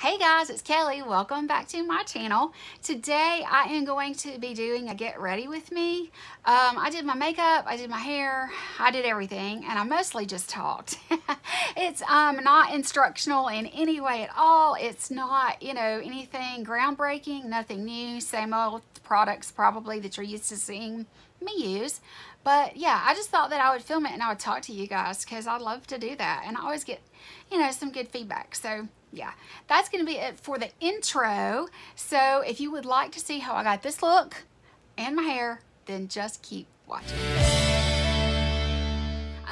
Hey guys, it's Kelly. Welcome back to my channel. Today I am going to be doing a get ready with me. Um, I did my makeup, I did my hair, I did everything, and I mostly just talked. it's um, not instructional in any way at all. It's not, you know, anything groundbreaking, nothing new, same old products probably that you're used to seeing me use. But yeah, I just thought that I would film it and I would talk to you guys because I love to do that. And I always get, you know, some good feedback. So yeah, that's going to be it for the intro. So if you would like to see how I got this look and my hair, then just keep watching.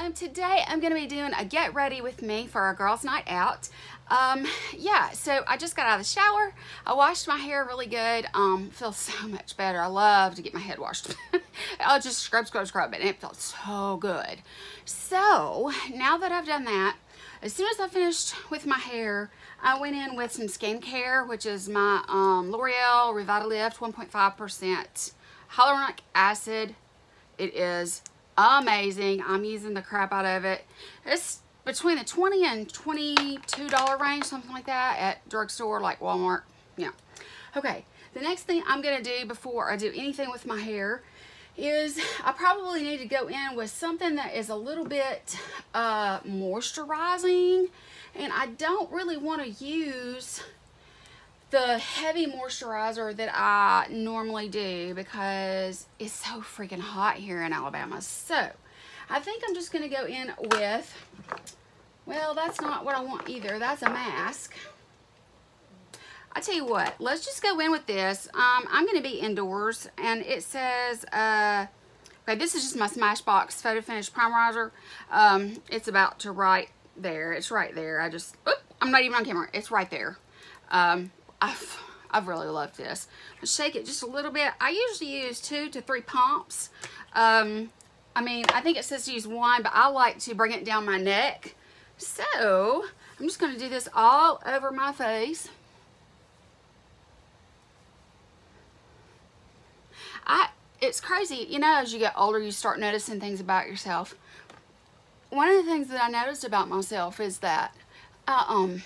Um, today I'm going to be doing a get ready with me for a girls night out. Um, yeah, so I just got out of the shower. I washed my hair really good. Um, feels so much better. I love to get my head washed. I'll just scrub, scrub, scrub it and it felt so good. So now that I've done that, as soon as I finished with my hair, I went in with some skincare, which is my um, L'Oreal Revitalift 1.5% hyaluronic acid. It is amazing. I'm using the crap out of it. It's between the 20 and $22 range, something like that, at drugstore like Walmart. Yeah. Okay, the next thing I'm going to do before I do anything with my hair is I probably need to go in with something that is a little bit uh, moisturizing and I don't really want to use the heavy moisturizer that I normally do because it's so freaking hot here in Alabama. So I think I'm just going to go in with, well, that's not what I want either. That's a mask. I tell you what, let's just go in with this. Um, I'm going to be indoors, and it says, uh, okay, this is just my Smashbox Photo Finish Primerizer. Um, it's about to right there. It's right there. I just, oops, I'm not even on camera. It's right there. Um, I've, I've really loved this. shake it just a little bit. I usually use two to three pumps. Um, I mean, I think it says to use one, but I like to bring it down my neck. So, I'm just going to do this all over my face. I, it's crazy, you know, as you get older, you start noticing things about yourself. One of the things that I noticed about myself is that I, um,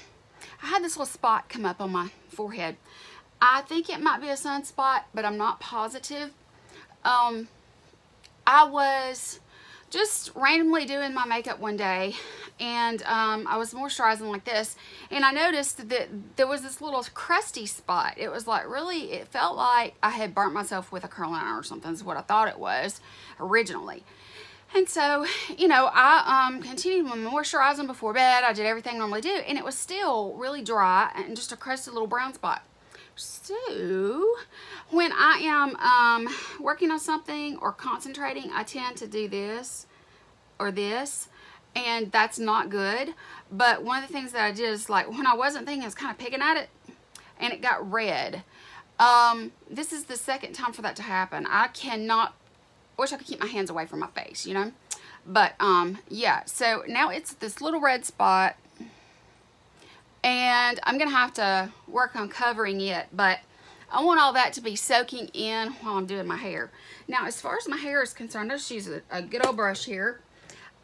I had this little spot come up on my forehead. I think it might be a sunspot, but I'm not positive. Um, I was just randomly doing my makeup one day and um, I was moisturizing like this and I noticed that there was this little crusty spot. It was like really, it felt like I had burnt myself with a curling iron or something is what I thought it was originally. And so, you know, I um, continued my moisturizing before bed. I did everything I normally do and it was still really dry and just a crusty little brown spot. So, when I am um, working on something or concentrating, I tend to do this or this, and that's not good. But one of the things that I did is like when I wasn't thinking, I was kind of picking at it, and it got red. Um, this is the second time for that to happen. I cannot, wish I could keep my hands away from my face, you know? But, um, yeah, so now it's this little red spot and I'm going to have to work on covering it, but I want all that to be soaking in while I'm doing my hair. Now, as far as my hair is concerned, I just use a, a good old brush here.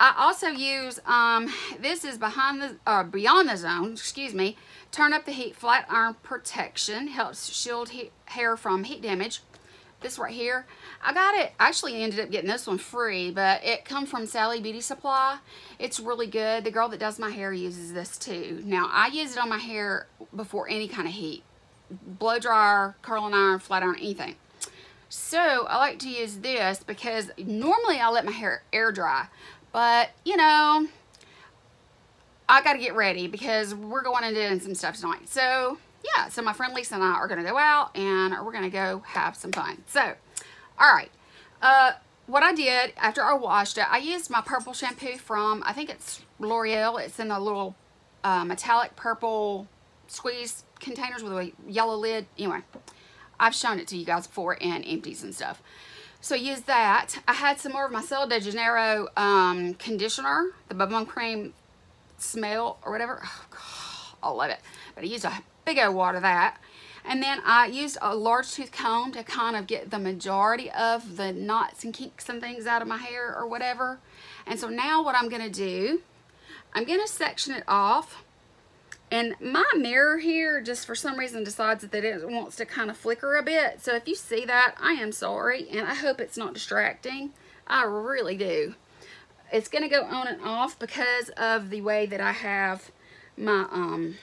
I also use, um, this is behind the, uh, beyond the zone, excuse me, turn up the heat flat iron protection, helps shield heat, hair from heat damage this right here. I got it, actually ended up getting this one free, but it come from Sally Beauty Supply. It's really good. The girl that does my hair uses this too. Now, I use it on my hair before any kind of heat. Blow dryer, curling iron, flat iron, anything. So, I like to use this because normally I let my hair air dry. But, you know, I got to get ready because we're going and doing some stuff tonight. So, yeah, so my friend Lisa and I are going to go out and we're going to go have some fun. So, all right. Uh, what I did after I washed it, I used my purple shampoo from, I think it's L'Oreal. It's in a little uh, metallic purple squeeze containers with a yellow lid. Anyway, I've shown it to you guys before and empties and stuff. So use that. I had some more of my Sol de Janeiro um, conditioner, the Bum Bum Cream smell or whatever. Oh, God, I love it. But I used a big old wad of that. And then I used a large tooth comb to kind of get the majority of the knots and kinks and things out of my hair or whatever. And so now what I'm to do, I'm to section it off And my mirror here, just for some reason, decides that it wants to kind of flicker a bit. So if you see that, I am sorry. And I hope it's not distracting. I really do. It's to go on and off because of the way that I have my um,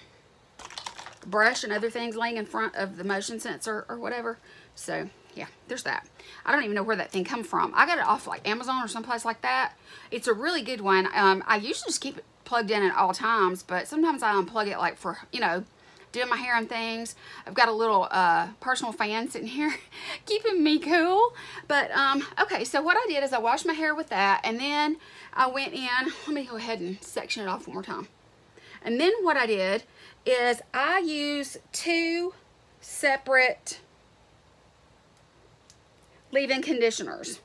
brush and other things laying in front of the motion sensor or whatever. So yeah, there's that. I don't even know where that thing come from. I got it off like Amazon or someplace like that. It's a really good one. Um, I usually just keep it plugged in at all times, but sometimes I unplug it like for, you know, doing my hair and things. I've got a little uh, personal fan sitting here keeping me cool. But, um, okay, so what I did is I washed my hair with that, and then I went in, let me go ahead and section it off one more time. And then what I did is I use two separate leave-in conditioners.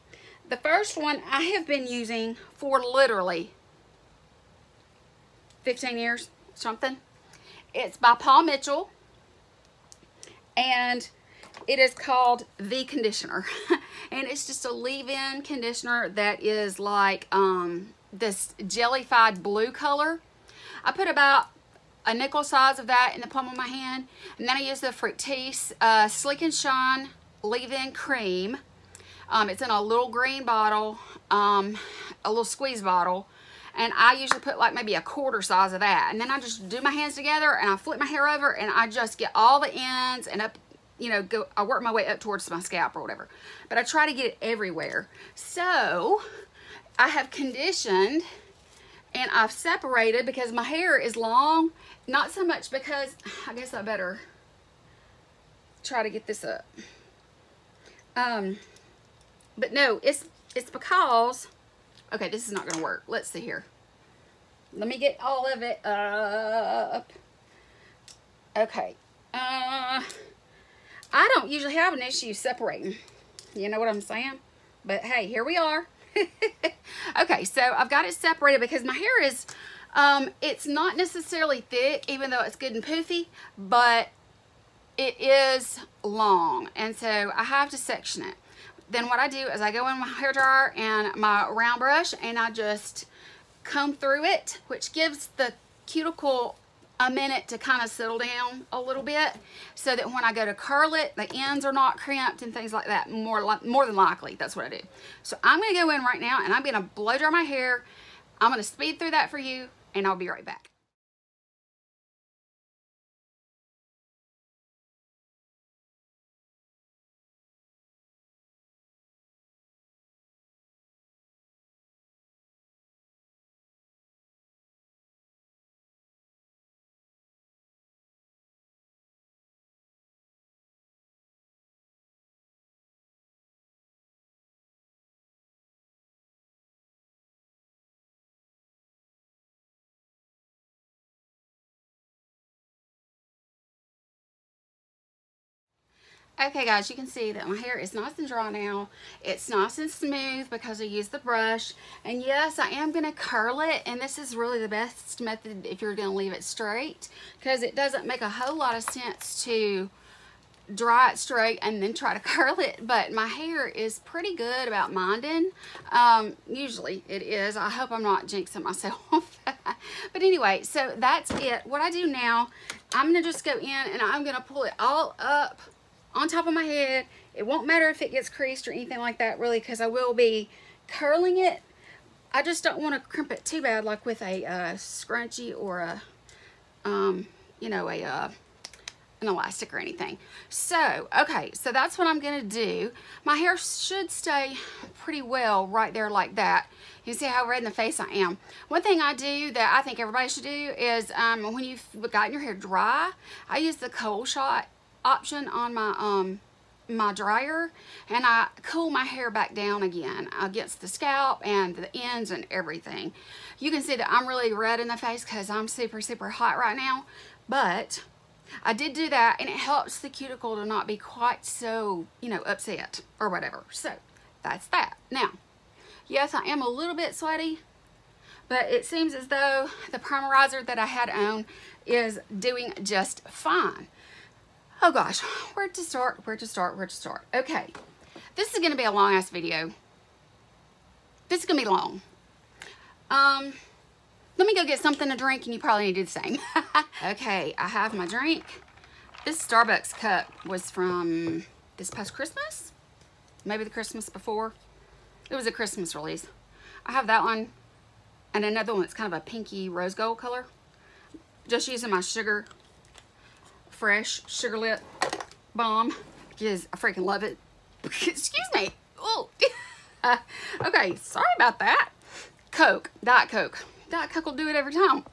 The first one I have been using for literally 15 years, something. It's by Paul Mitchell, and it is called The Conditioner. and it's just a leave-in conditioner that is like um, this jellified blue color. I put about a nickel size of that in the palm of my hand. And then I use the Fructis uh, Sleek and Shine leave-in cream. Um, it's in a little green bottle, um, a little squeeze bottle. And I usually put like maybe a quarter size of that. And then I just do my hands together and I flip my hair over and I just get all the ends and up, you know, go, I work my way up towards my scalp or whatever. But I try to get it everywhere. So I have conditioned and I've separated because my hair is long. Not so much because, I guess I better try to get this up. Um, but no, it's, it's because Okay, this is not going to work. Let's see here. Let me get all of it up. Okay. Uh, I don't usually have an issue separating. You know what I'm saying? But hey, here we are. okay, so I've got it separated because my hair is, um, it's not necessarily thick, even though it's good and poofy, but it is long. And so I have to section it then what I do is I go in my hair dryer and my round brush and I just comb through it, which gives the cuticle a minute to kind of settle down a little bit so that when I go to curl it, the ends are not crimped and things like that, more, li more than likely. That's what I do. So I'm going to go in right now and I'm going to blow dry my hair. I'm going to speed through that for you and I'll be right back. Okay guys, you can see that my hair is nice and dry now. It's nice and smooth because I used the brush. And yes, I am going to curl it. And this is really the best method if you're going to leave it straight. Because it doesn't make a whole lot of sense to dry it straight and then try to curl it. But my hair is pretty good about minding. Um, usually it is. I hope I'm not jinxing myself. but anyway, so that's it. What I do now, I'm going to just go in and I'm going to pull it all up on top of my head. It won't matter if it gets creased or anything like that really because I will be curling it. I just don't want to crimp it too bad like with a uh, scrunchie or a, um, you know, a, uh, an elastic or anything. So, okay, so that's what I'm going to do. My hair should stay pretty well right there like that. You see how red in the face I am. One thing I do that I think everybody should do is um, when you've gotten your hair dry, I use the cold shot option on my um my dryer and I cool my hair back down again against the scalp and the ends and everything. You can see that I'm really red in the face because I'm super, super hot right now. But I did do that and it helps the cuticle to not be quite so, you know, upset or whatever. So that's that. Now, yes, I am a little bit sweaty, but it seems as though the primerizer that I had on is doing just fine. Oh gosh, where to start, where to start, where to start. Okay, this is to be a long ass video. This is to be long. Um, let me go get something to drink and you probably need to do the same. okay, I have my drink. This Starbucks cup was from this past Christmas? Maybe the Christmas before. It was a Christmas release. I have that one and another one that's kind of a pinky rose gold color. Just using my sugar, fresh sugar lip balm because I freaking love it. Excuse me. Oh. uh, okay, sorry about that. Coke, Diet Coke. Diet Coke will do it every time.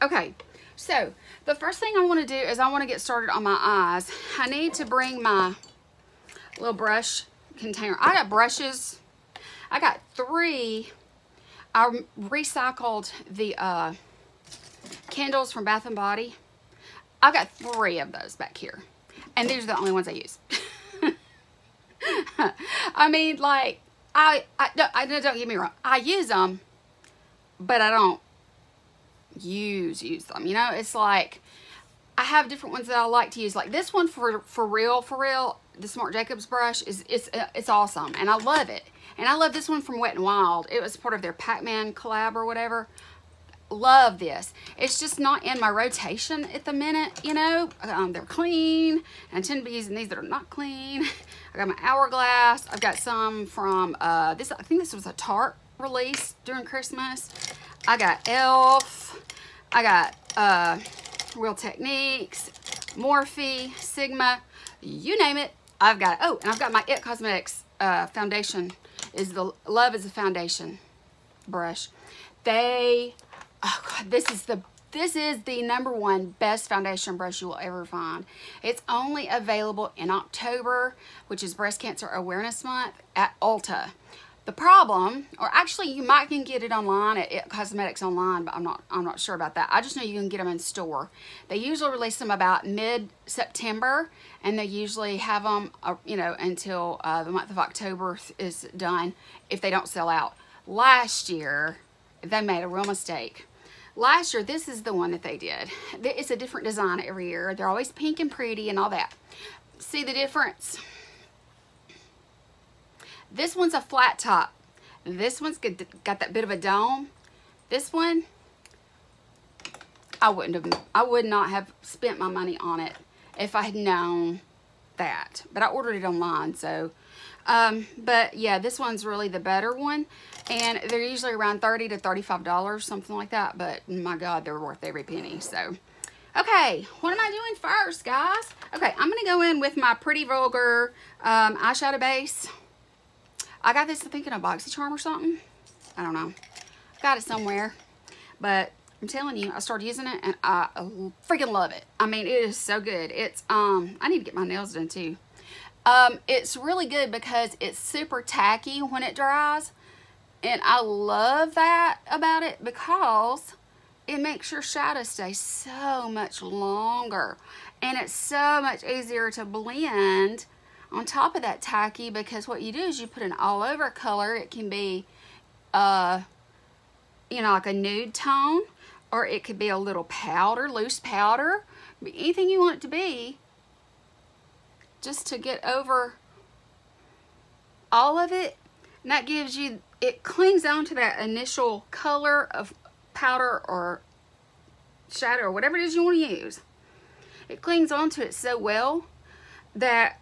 Okay, so the first thing I want to do is I want to get started on my eyes. I need to bring my little brush container. I got brushes. I got three. I recycled the uh, candles from Bath & Body. I got three of those back here. And these are the only ones I use. I mean, like, I, I, don't, I, don't get me wrong. I use them, but I don't use, use them. You know, it's like, I have different ones that I like to use. Like this one for, for real, for real, the Marc Jacobs brush is, it's, it's awesome. And I love it. And I love this one from Wet n Wild. It was part of their Pac-Man collab or whatever love this. It's just not in my rotation at the minute, you know. Um, they're clean. And tend to be using these that are not clean. I got my Hourglass. I've got some from, uh, this. I think this was a Tarte release during Christmas. I got e.l.f. I got uh, Real Techniques, Morphe, Sigma, you name it. I've got, oh, and I've got my IT Cosmetics uh, foundation. Is the Love is a foundation brush. They oh God, this is the this is the number one best foundation brush you will ever find. It's only available in October, which is Breast Cancer Awareness Month at Ulta. The problem, or actually you might can get it online at It Cosmetics online, but I'm not I'm not sure about that. I just know you can get them in store. They usually release them about mid-September, and they usually have them, uh, you know, until uh, the month of October is done if they don't sell out. Last year, they made a real mistake. Last year, this is the one that they did. It's a different design every year. They're always pink and pretty and all that. See the difference? This one's a flat top. This one's got that bit of a dome. This one, I wouldn't have, I would not have spent my money on it if I had known that. But I ordered it online, so um, but yeah, this one's really the better one. And they're usually around 30 to $35, something like that. But my God, they're worth every penny. So, okay, what am I doing first, guys? Okay, I'm going to go in with my Pretty Vulgar um, eyeshadow base. I got this, I think, in a BoxyCharm or something. I don't know. Got it somewhere. But I'm telling you, I started using it and I freaking love it. I mean, it is so good. It's, um, I need to get my nails done too. Um, it's really good because it's super tacky when it dries. And I love that about it because it makes your shadow stay so much longer. And it's so much easier to blend on top of that tacky because what you do is you put an all over color. It can be, uh, you know, like a nude tone or it could be a little powder, loose powder, anything you want it to be just to get over all of it. And that gives you, it clings on to that initial color of powder or shadow or whatever it is you want to use. It clings onto it so well that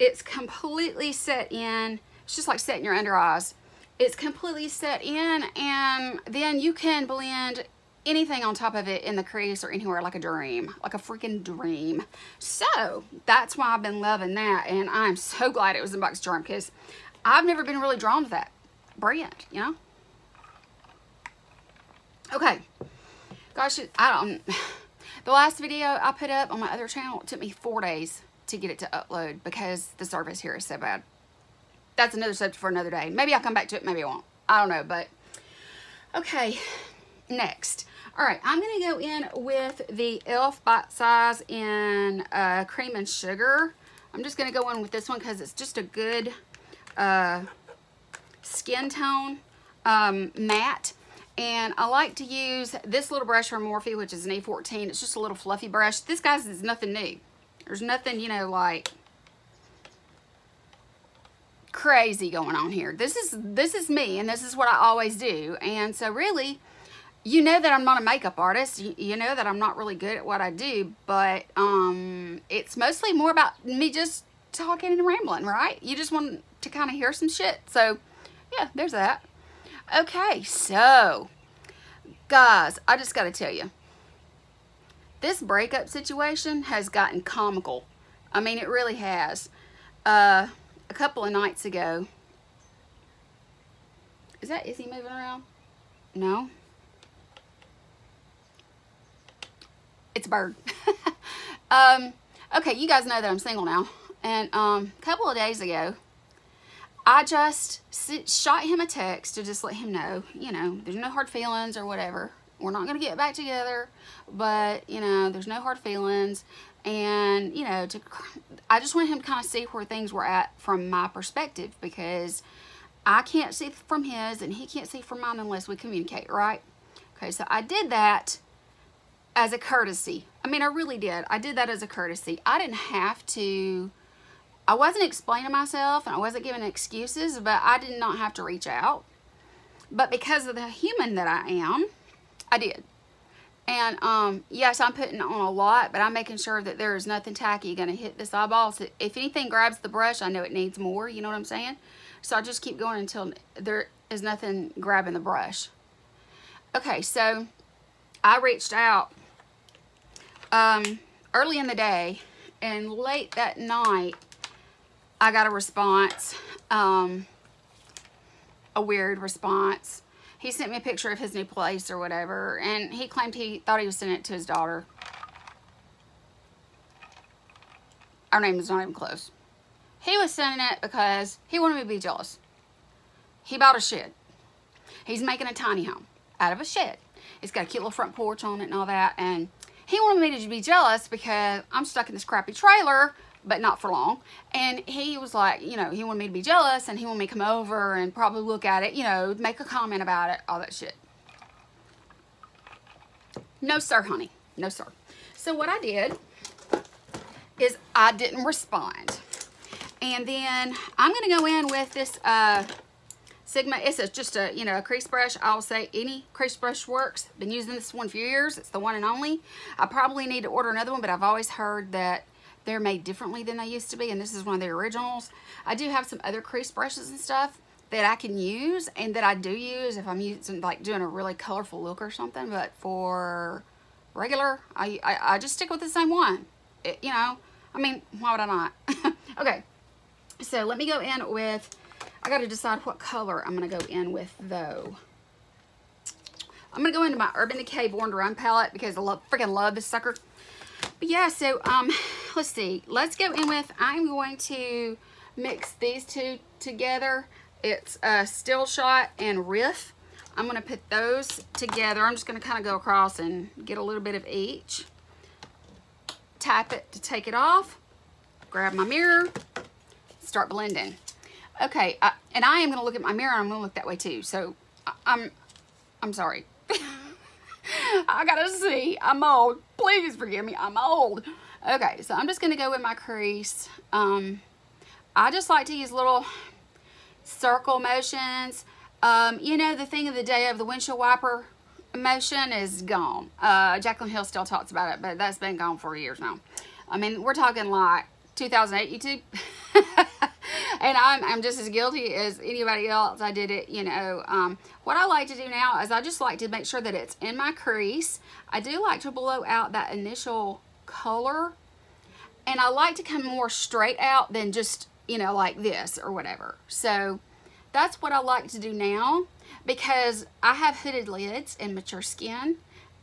it's completely set in. It's just like setting your under eyes. It's completely set in and then you can blend anything on top of it in the crease or anywhere like a dream, like a freaking dream. So that's why I've been loving that. And I'm so glad it was in BoxyCharm because I've never been really drawn to that brand, you know? Okay. Gosh, I don't, the last video I put up on my other channel, took me four days to get it to upload because the service here is so bad. That's another subject for another day. Maybe I'll come back to it, maybe I won't. I don't know, but okay, next. All right, I'm to go in with the e.l.f. Bite Size in uh, Cream and Sugar. I'm just to go in with this one because it's just a good uh, skin tone um, matte. And I like to use this little brush from Morphe, which is an E14. It's just a little fluffy brush. This guy's is nothing new. There's nothing, you know, like crazy going on here. This is this is me, and this is what I always do. And so really, you know that I'm not a makeup artist. You, you, know that I'm not really good at what I do, but um, it's mostly more about me just talking and rambling, right? You just want to kind of hear some shit. So, yeah, there's that. Okay, so, guys, I just got to tell you, this breakup situation has gotten comical. I mean, it really has. Uh, a couple of nights ago, is that Izzy moving around? No. It's a bird. um, okay, you guys know that I'm single now. And um, a couple of days ago, I just shot him a text to just let him know, you know, there's no hard feelings or whatever. We're not going to get back together, but, you know, there's no hard feelings. And, you know, to I just wanted him to kind of see where things were at from my perspective because I can't see from his and he can't see from mine unless we communicate, right? Okay, so I did that as a courtesy. I mean, I really did. I did that as a courtesy. I didn't have to, I wasn't explaining myself and I wasn't giving excuses, but I did not have to reach out. But because of the human that I am, I did. And um, yes, I'm putting on a lot, but I'm making sure that there is nothing tacky going to hit this eyeball. So if anything grabs the brush, I know it needs more. You know what I'm saying? So I just keep going until there is nothing grabbing the brush. Okay, so I reached out um, early in the day and late that night I got a response, um, a weird response. He sent me a picture of his new place or whatever, and he claimed he thought he was sending it to his daughter. Our name is not even close. He was sending it because he wanted me to be jealous. He bought a shed. He's making a tiny home out of a shed. It's got a cute little front porch on it and all that. And he wanted me to be jealous because I'm stuck in this crappy trailer, but not for long. And he was like, you know, he wanted me to be jealous and he wanted me to come over and probably look at it, you know, make a comment about it, all that shit. No, sir, honey. No, sir. So what I did is I didn't respond. And then I'm going to go in with this uh, Sigma. It's a, just a, you know, a crease brush. I'll say any crease brush works. Been using this one for years. It's the one and only. I probably need to order another one, but I've always heard that they're made differently than they used to be, and this is one of the originals. I do have some other crease brushes and stuff that I can use and that I do use if I'm using, like, doing a really colorful look or something, but for regular, I, I, I just stick with the same one. It, you know, I mean, why would I not? okay, so let me go in with, I got to decide what color I'm going to go in with though. I'm going to go into my Urban Decay Born to Run palette because I love, freaking love this sucker. But yeah, so um, let's see. Let's go in with, I'm going to mix these two together. It's a Still Shot and Riff. I'm going to put those together. I'm just going to kind of go across and get a little bit of each. Tap it to take it off. Grab my mirror start blending. Okay, I, and I am going to look at my mirror I'm going to look that way too. So I, I'm, I'm sorry. I gotta see. I'm old. Please forgive me. I'm old. Okay, so I'm just gonna go with my crease. Um, I just like to use little circle motions. Um, you know, the thing of the day of the windshield wiper motion is gone. Uh, Jaclyn Hill still talks about it, but that's been gone for years now. I mean, we're talking like 2008 YouTube. and I'm, I'm just as guilty as anybody else. I did it, you know. Um, what I like to do now is I just like to make sure that it's in my crease. I do like to blow out that initial color. And I like to come more straight out than just, you know, like this or whatever. So that's what I like to do now because I have hooded lids and mature skin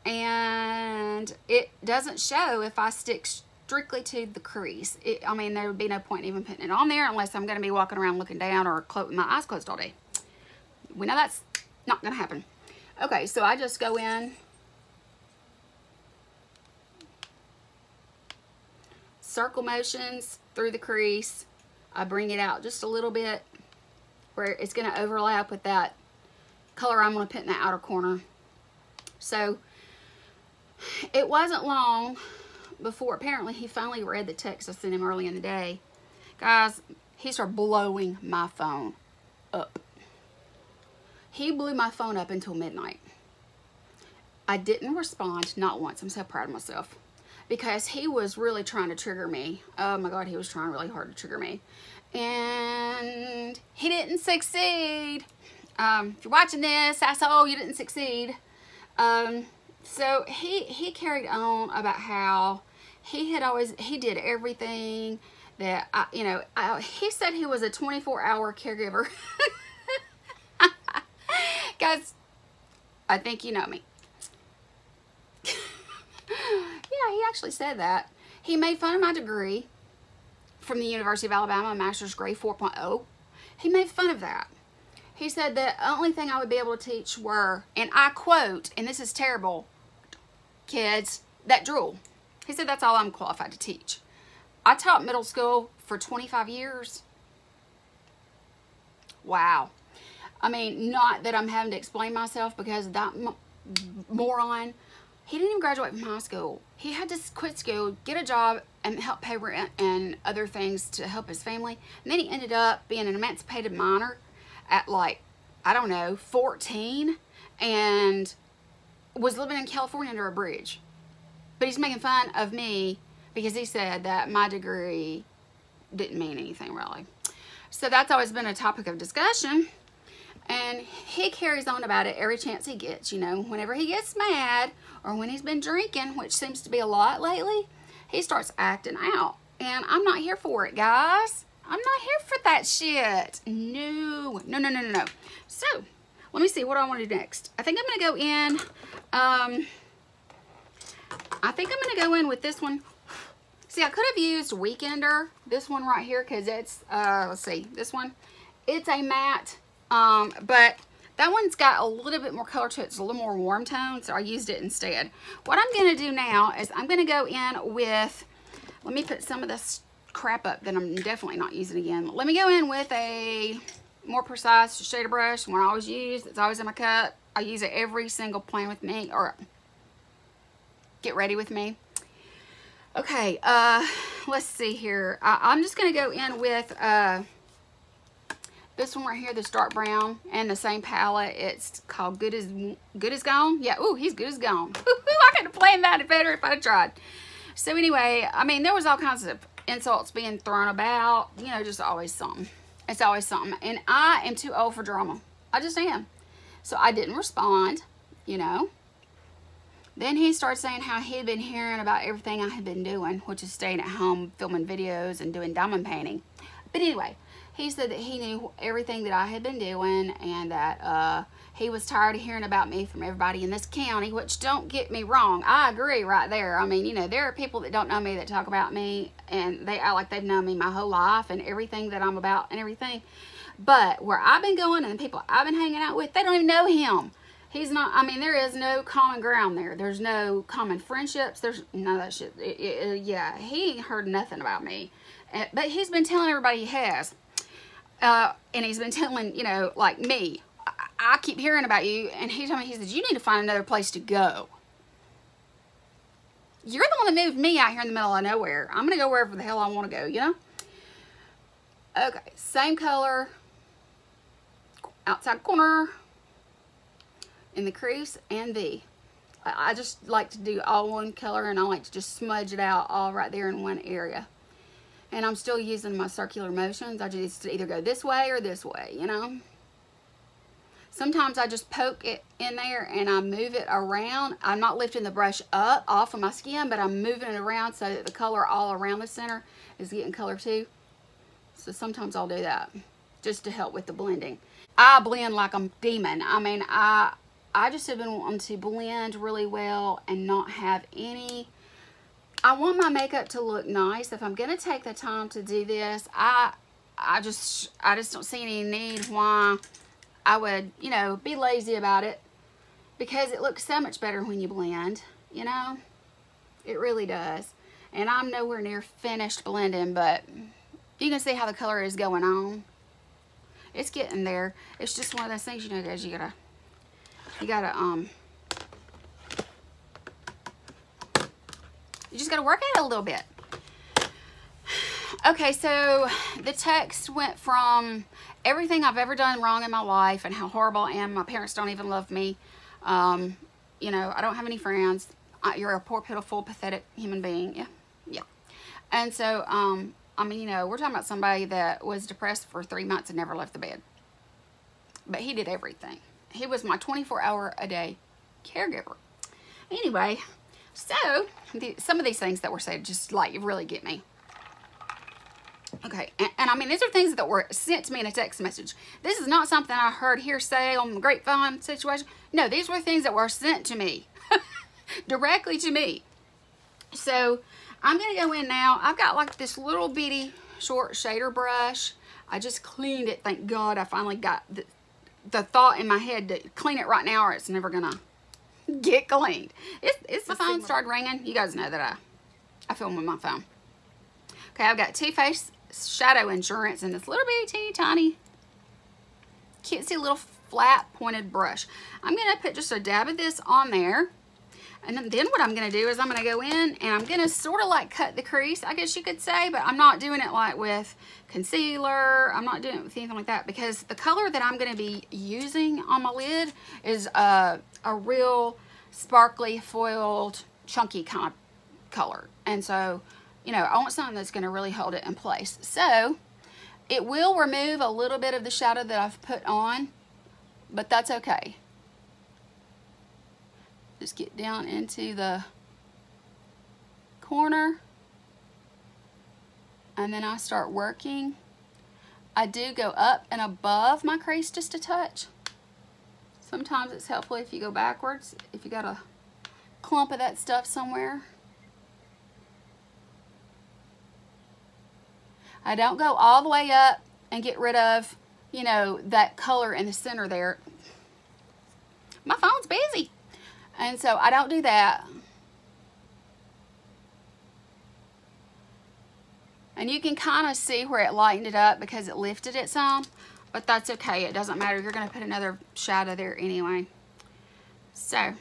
and it doesn't show if I stick strictly to the crease. It, I mean, there would be no point even putting it on there unless I'm going to be walking around looking down or with my eyes closed all day. We know that's not going to happen. Okay, so I just go in. Circle motions through the crease. I bring it out just a little bit where it's going to overlap with that color I'm going to put in the outer corner. So it wasn't long before. Apparently, he finally read the text I sent him early in the day. Guys, he started blowing my phone up. He blew my phone up until midnight. I didn't respond, not once. I'm so proud of myself. Because he was really trying to trigger me. Oh my God, he was trying really hard to trigger me. And he didn't succeed. Um, if you're watching this, I asshole, you didn't succeed. Um, so he, he carried on about how he had always, he did everything that, I, you know, I, he said he was a 24 hour caregiver. Guys, I think you know me. yeah, he actually said that. He made fun of my degree from the University of Alabama, master's grade 4.0. He made fun of that. He said the only thing I would be able to teach were, and I quote, and this is terrible, kids, that drool. He said that's all I'm qualified to teach. I taught middle school for 25 years. Wow. I mean, not that I'm having to explain myself because that moron, he didn't even graduate from high school. He had to quit school, get a job, and help pay rent and other things to help his family. And then he ended up being an emancipated minor at like, I don't know, 14 and was living in California under a bridge. But he's making fun of me because he said that my degree didn't mean anything really. So that's always been a topic of discussion. And he carries on about it every chance he gets, you know. Whenever he gets mad or when he's been drinking, which seems to be a lot lately, he starts acting out. And I'm not here for it, guys. I'm not here for that shit. No, no, no, no, no, no. So, let me see what I want to do next. I think I'm going to go in, um, I think I'm to go in with this one. See, I could have used Weekender, this one right here, because it's, uh, let's see, this one. It's a matte um, but that one's got a little bit more color to it. It's a little more warm tone, so I used it instead. What I'm going to do now is I'm going to go in with, let me put some of this crap up that I'm definitely not using again. Let me go in with a more precise shader brush, one I always use. It's always in my cup. I use it every single plan with me, or get ready with me. Okay, uh, let's see here. I, am just going to go in with... Uh, this one right here, this dark brown, and the same palette. It's called Good as Good as Gone. Yeah, ooh, he's good as gone. Ooh, I could have planned that better if I'd tried. So anyway, I mean, there was all kinds of insults being thrown about. You know, just always something. It's always something. And I am too old for drama. I just am. So I didn't respond, you know. Then he started saying how he had been hearing about everything I had been doing, which is staying at home, filming videos, and doing diamond painting. But anyway, he said that he knew everything that I had been doing and that uh, he was tired of hearing about me from everybody in this county, which don't get me wrong. I agree right there. I mean, you know, there are people that don't know me that talk about me and they act like they've known me my whole life and everything that I'm about and everything. But where I've been going and the people I've been hanging out with, they don't even know him. He's not, I mean, there is no common ground there. There's no common friendships. There's of that shit. It, it, yeah, he ain't heard nothing about me. Uh, but he's been telling everybody he has. Uh, and he's been telling, you know, like me, I, I keep hearing about you. And he told me, he said, you need to find another place to go. You're the one that moved me out here in the middle of nowhere. I'm going to go wherever the hell I want to go, you know? Okay, same color. Outside corner. In the crease and V. I just like to do all one color and I like to just smudge it out all right there in one area and I'm still using my circular motions. I just either go this way or this way, you know. Sometimes I just poke it in there and I move it around. I'm not lifting the brush up off of my skin, but I'm moving it around so that the color all around the center is getting color too. So sometimes I'll do that just to help with the blending. I blend like I'm a demon. I mean, I I just have been wanting to blend really well and not have any I want my makeup to look nice. If I'm going to take the time to do this, I I just I just don't see any need why I would, you know, be lazy about it because it looks so much better when you blend, you know? It really does. And I'm nowhere near finished blending, but you can see how the color is going on. It's getting there. It's just one of those things, you know, guys, you gotta, you gotta, um, You just got to work at it a little bit. Okay, so the text went from everything I've ever done wrong in my life and how horrible I am. My parents don't even love me. Um, you know, I don't have any friends. I, you're a poor, pitiful, pathetic human being. Yeah, yeah. And so, um, I mean, you know, we're talking about somebody that was depressed for three months and never left the bed. But he did everything. He was my 24 hour a day caregiver. Anyway, so the, some of these things that were said just like really get me. Okay, and, and, I mean, these are things that were sent to me in a text message. This is not something I heard hearsay on the grapevine situation. No, these were things that were sent to me, directly to me. So, I'm to go in now. I've got like this little bitty short shader brush. I just cleaned it. Thank God I finally got the, the thought in my head to clean it right now or it's never to get cleaned. It's, it's the phone started ringing. You guys know that I, I film with my phone. Okay, I've got Too Faced Shadow Insurance in this little bitty teeny tiny cutesy little flat pointed brush. I'm going to put just a dab of this on there. And then what I'm going to do is I'm going to go in and I'm going to sort of like cut the crease, I guess you could say, but I'm not doing it like with concealer. I'm not doing it with anything like that because the color that I'm going to be using on my lid is a, a real sparkly foiled chunky kind of color. And so, you know, I want something that's going to really hold it in place. So, it will remove a little bit of the shadow that I've put on, but that's okay just get down into the corner and then I start working. I do go up and above my crease just a touch. Sometimes it's helpful if you go backwards, if you got a clump of that stuff somewhere. I don't go all the way up and get rid of, you know, that color in the center there. My phone's busy. And so I don't do that. And you can kind of see where it lightened it up because it lifted it some. But that's okay. It doesn't matter. You're going to put another shadow there anyway. So,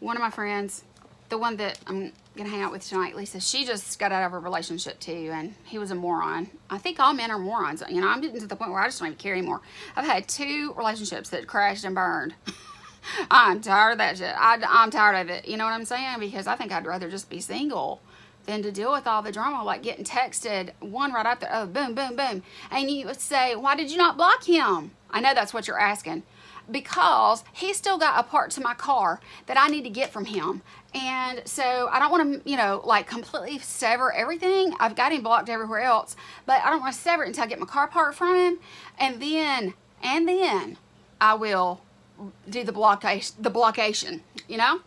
one of my friends, the one that I'm going to hang out with tonight, Lisa, she just got out of a relationship too. And he was a moron. I think all men are morons. You know, I'm getting to the point where I just don't even care anymore. I've had two relationships that crashed and burned. I'm tired of that shit. I, I'm tired of it. You know what I'm saying? Because I think I'd rather just be single than to deal with all the drama, like getting texted one right after, oh, boom, boom, boom. And you would say, why did you not block him? I know that's what you're asking. Because he still got a part to my car that I need to get from him. And so I don't want to, you know, like completely sever everything. I've got him blocked everywhere else, but I don't want to sever it until I get my car part from him. And then, and then I will do the blockation, the blockation, you know?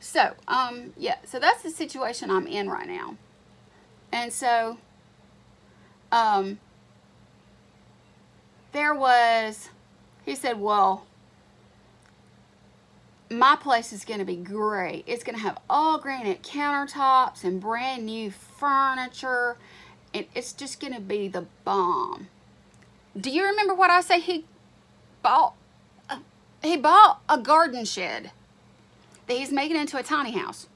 So, um, yeah, so that's the situation I'm in right now. And so, um, there was, he said, well, my place is going to be great. It's going to have all granite countertops and brand new furniture. And it's just going to be the bomb. Do you remember what I say he bought he bought a garden shed that he's making into a tiny house.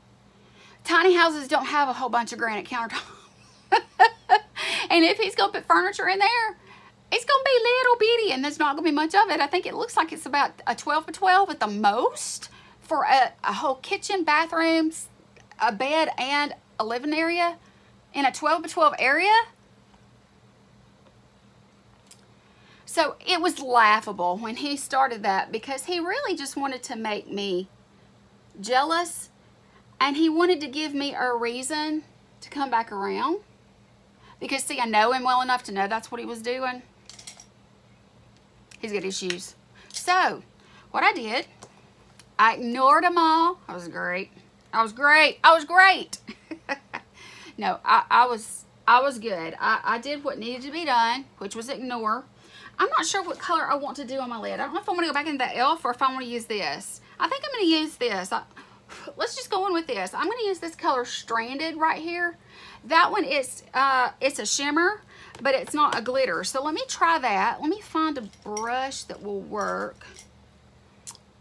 Tiny houses don't have a whole bunch of granite countertops. and if he's going to put furniture in there, it's going to be little bitty and there's not going to be much of it. I think it looks like it's about a 12 by 12 at the most for a, a whole kitchen, bathrooms, a bed, and a living area in a 12 by 12 area. So it was laughable when he started that because he really just wanted to make me jealous and he wanted to give me a reason to come back around. Because see, I know him well enough to know that's what he was doing. He's got issues. So, what I did, I ignored them all. I was great. I was great. I was great. no, I, I was I was good. I, I did what needed to be done, which was ignore. I'm not sure what color I want to do on my lid. I don't know if I want to go back into the e.l.f. or if I want to use this. I think I'm going to use this. I, let's just go in with this. I'm going to use this color Stranded right here. That one is uh, it's a shimmer, but it's not a glitter. So let me try that. Let me find a brush that will work.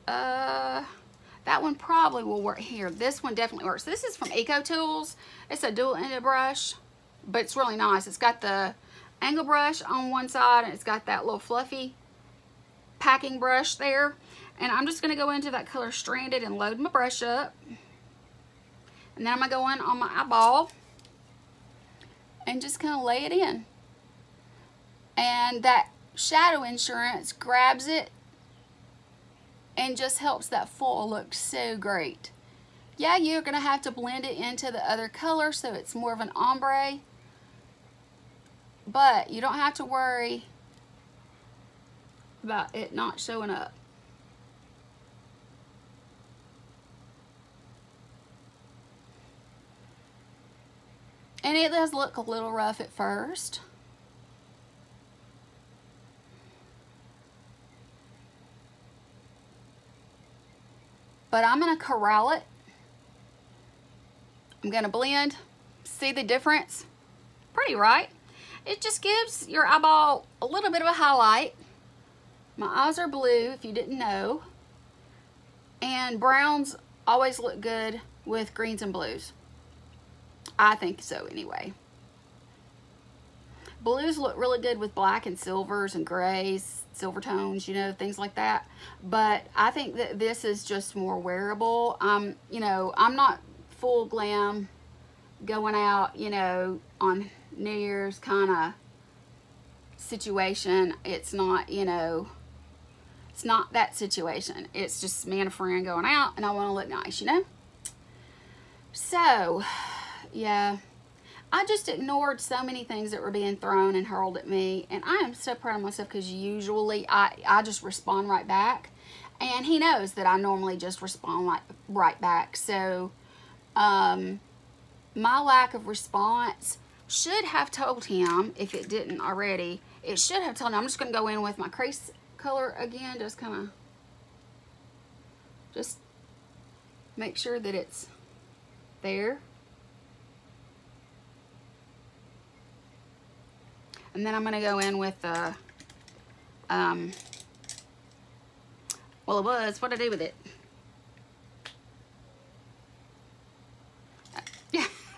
Uh, that one probably will work here. This one definitely works. This is from Eco Tools. It's a dual-ended brush, but it's really nice. It's got the angle brush on one side and it's got that little fluffy packing brush there And I'm just going to go into that color Stranded and load my brush up. And then I'm going to go in on my eyeball and just kind of lay it in. And that shadow insurance grabs it and just helps that full look so great. Yeah, you're going to have to blend it into the other color so it's more of an ombre. But you don't have to worry about it not showing up. And it does look a little rough at first. But I'm going to corral it. I'm going to blend. See the difference? Pretty, right? It just gives your eyeball a little bit of a highlight. My eyes are blue, if you didn't know. And browns always look good with greens and blues. I think so anyway. Blues look really good with black and silvers and grays, silver tones, you know, things like that. But I think that this is just more wearable. Um, you know, I'm not full glam going out, you know, on New Year's kind of situation. It's not, you know, it's not that situation. It's just me and a friend going out and I want to look nice, you know? So, yeah. I just ignored so many things that were being thrown and hurled at me. And I am so proud of myself because usually I, I just respond right back. And he knows that I normally just respond like right back. So um, my lack of response should have told him, if it didn't already, it should have told him. I'm just going to go in with my crease color again. Just kind of, just make sure that it's there. And then I'm going to go in with the, um, well it was, what did I do with it?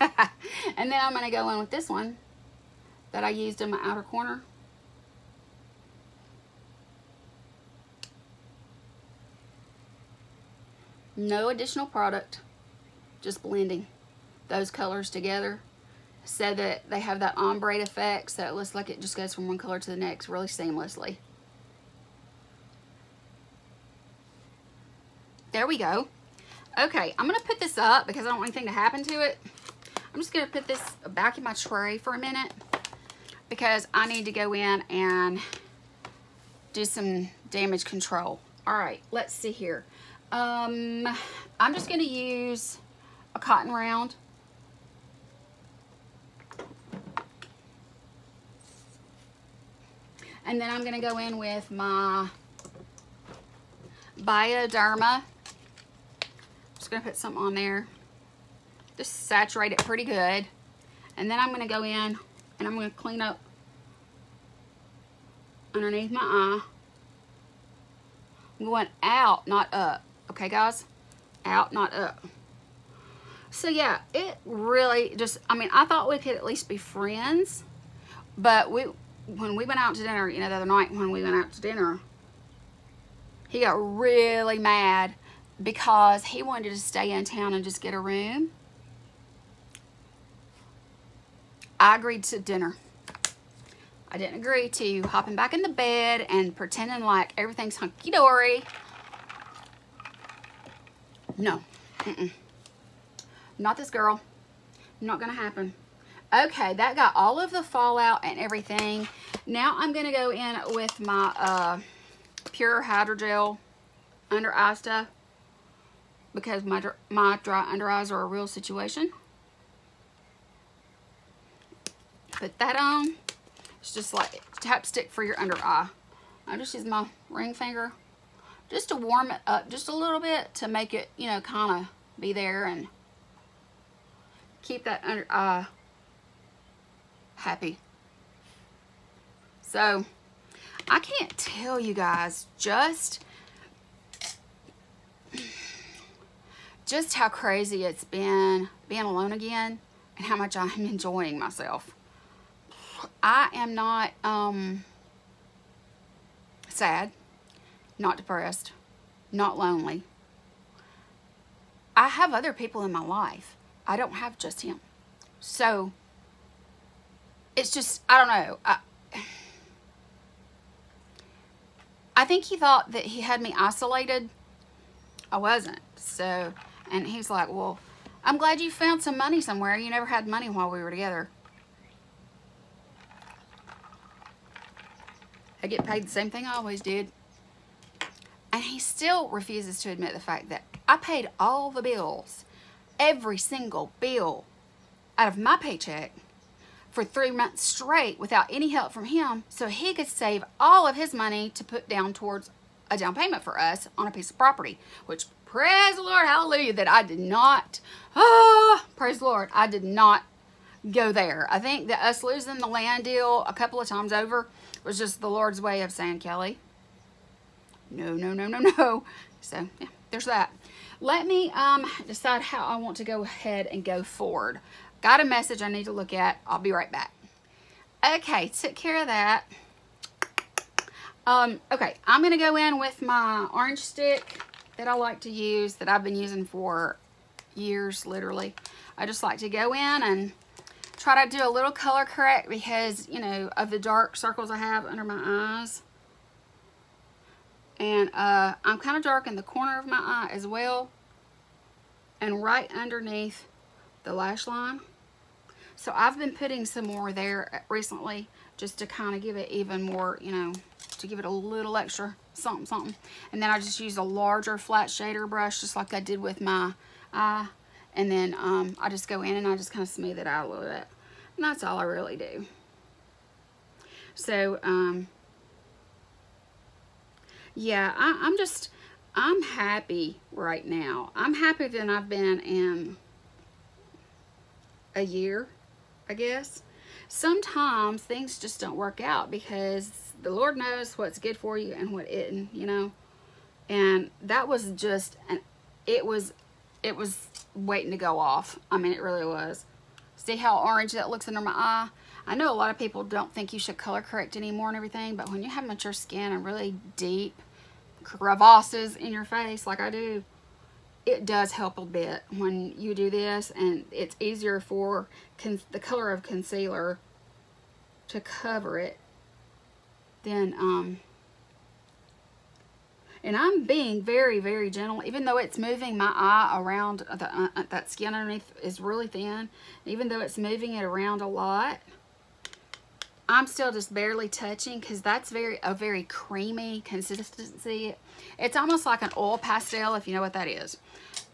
and then I'm going to go in with this one that I used in my outer corner. No additional product, just blending those colors together so that they have that ombre effect so it looks like it just goes from one color to the next really seamlessly. There we go. Okay, I'm going to put this up because I don't want anything to happen to it. I'm just going to put this back in my tray for a minute because I need to go in and do some damage control. All right, let's see here. Um, I'm just going to use a cotton round And then I'm going to go in with my Bioderma. Just going to put some on there. Just saturate it pretty good. And then I'm going to go in and I'm going to clean up underneath my eye. I'm going out, not up. Okay, guys? Out, not up. So, yeah, it really just, I mean, I thought we could at least be friends. But we, when we went out to dinner, you know, the other night when we went out to dinner, he got really mad because he wanted to stay in town and just get a room. I agreed to dinner. I didn't agree to hopping back in the bed and pretending like everything's hunky-dory. No. Mm -mm. Not this girl. Not gonna happen. Okay, that got all of the fallout and everything. Now I'm going to go in with my uh, Pure Hydrogel under eye stuff because my, my dry under eyes are a real situation. Put that on. It's just like ChapStick for your under eye. I just use my ring finger just to warm it up just a little bit to make it, you know, kind of be there and keep that under eye happy. So, I can't tell you guys just just how crazy it's been being alone again and how much I'm enjoying myself. I am not um, sad, not depressed, not lonely. I have other people in my life. I don't have just him. So it's just, I don't know. I, I think he thought that he had me isolated. I wasn't. So, and he's like, well, I'm glad you found some money somewhere. You never had money while we were together. I get paid the same thing I always did. And he still refuses to admit the fact that I paid all the bills, every single bill out of my paycheck for three months straight without any help from him so he could save all of his money to put down towards a down payment for us on a piece of property, which praise the Lord, hallelujah, that I did not, ah, praise the Lord, I did not go there. I think that us losing the land deal a couple of times over was just the Lord's way of saying, Kelly, no, no, no, no, no. So, yeah, there's that. Let me um, decide how I want to go ahead and go forward. Got a message I need to look at. I'll be right back. Okay, took care of that. Um, okay, I'm going to go in with my orange stick that I like to use that I've been using for years, literally. I just like to go in and try to do a little color correct because, you know, of the dark circles I have under my eyes. And uh, I'm kind of dark in the corner of my eye as well. And right underneath the lash line. So I've been putting some more there recently just to kind of give it even more, you know, to give it a little extra something, something. And then I just use a larger flat shader brush just like I did with my eye. And then um, I just go in and I just kind of smooth it out a little bit. And that's all I really do. So, um, yeah, I, I'm just, I'm happy right now. I'm happier than I've been in a year. I guess. Sometimes things just don't work out because the Lord knows what's good for you and what isn't, you know. And that was just, an, it was, it was waiting to go off. I mean, it really was. See how orange that looks under my eye? I know a lot of people don't think you should color correct anymore and everything, but when you have mature skin and really deep crevasses in your face like I do, it does help a bit when you do this and it's easier for the color of concealer to cover it than um and I'm being very very gentle even though it's moving my eye around the, uh, uh that skin underneath is really thin even though it's moving it around a lot I'm still just barely touching because that's very a very creamy consistency it's almost like an oil pastel if you know what that is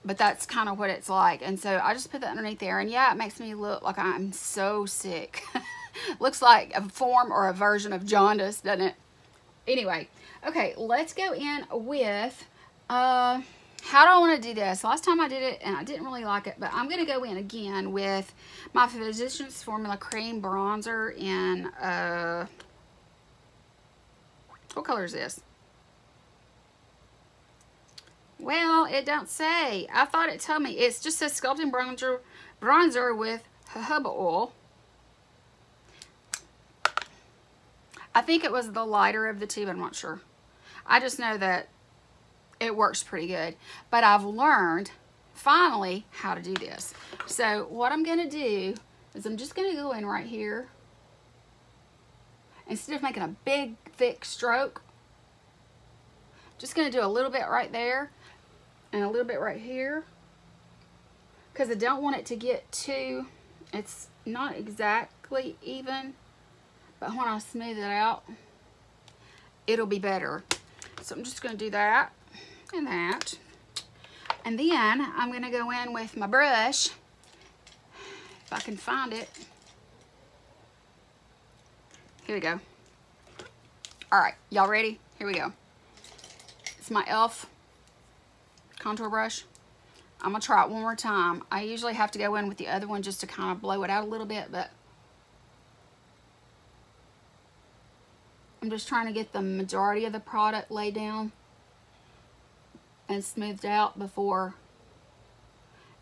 but that's kind of what it's like. And so I just put that underneath there. And yeah, it makes me look like I'm so sick. Looks like a form or a version of jaundice, doesn't it? Anyway, okay, let's go in with, uh, how do I want to do this? Last time I did it, and I didn't really like it, but I'm going to go in again with my Physicians Formula Cream Bronzer in, uh, what color is this? Well, it don't say. I thought it told me. It's just a sculpting bronzer, bronzer with jojoba oil. I think it was the lighter of the two, but I'm not sure. I just know that it works pretty good. But I've learned, finally, how to do this. So what I'm going to do is I'm just going to go in right here. Instead of making a big, thick stroke, just going to do a little bit right there and a little bit right here because I don't want it to get too, it's not exactly even, but when I smooth it out, it'll be better. So I'm just going to do that and that. And then I'm going to go in with my brush, if I can find it. Here we go. All right, y'all ready? Here we go. It's my e.l.f contour brush. I'm going to try it one more time. I usually have to go in with the other one just to kind of blow it out a little bit, but I'm just trying to get the majority of the product laid down and smoothed out before.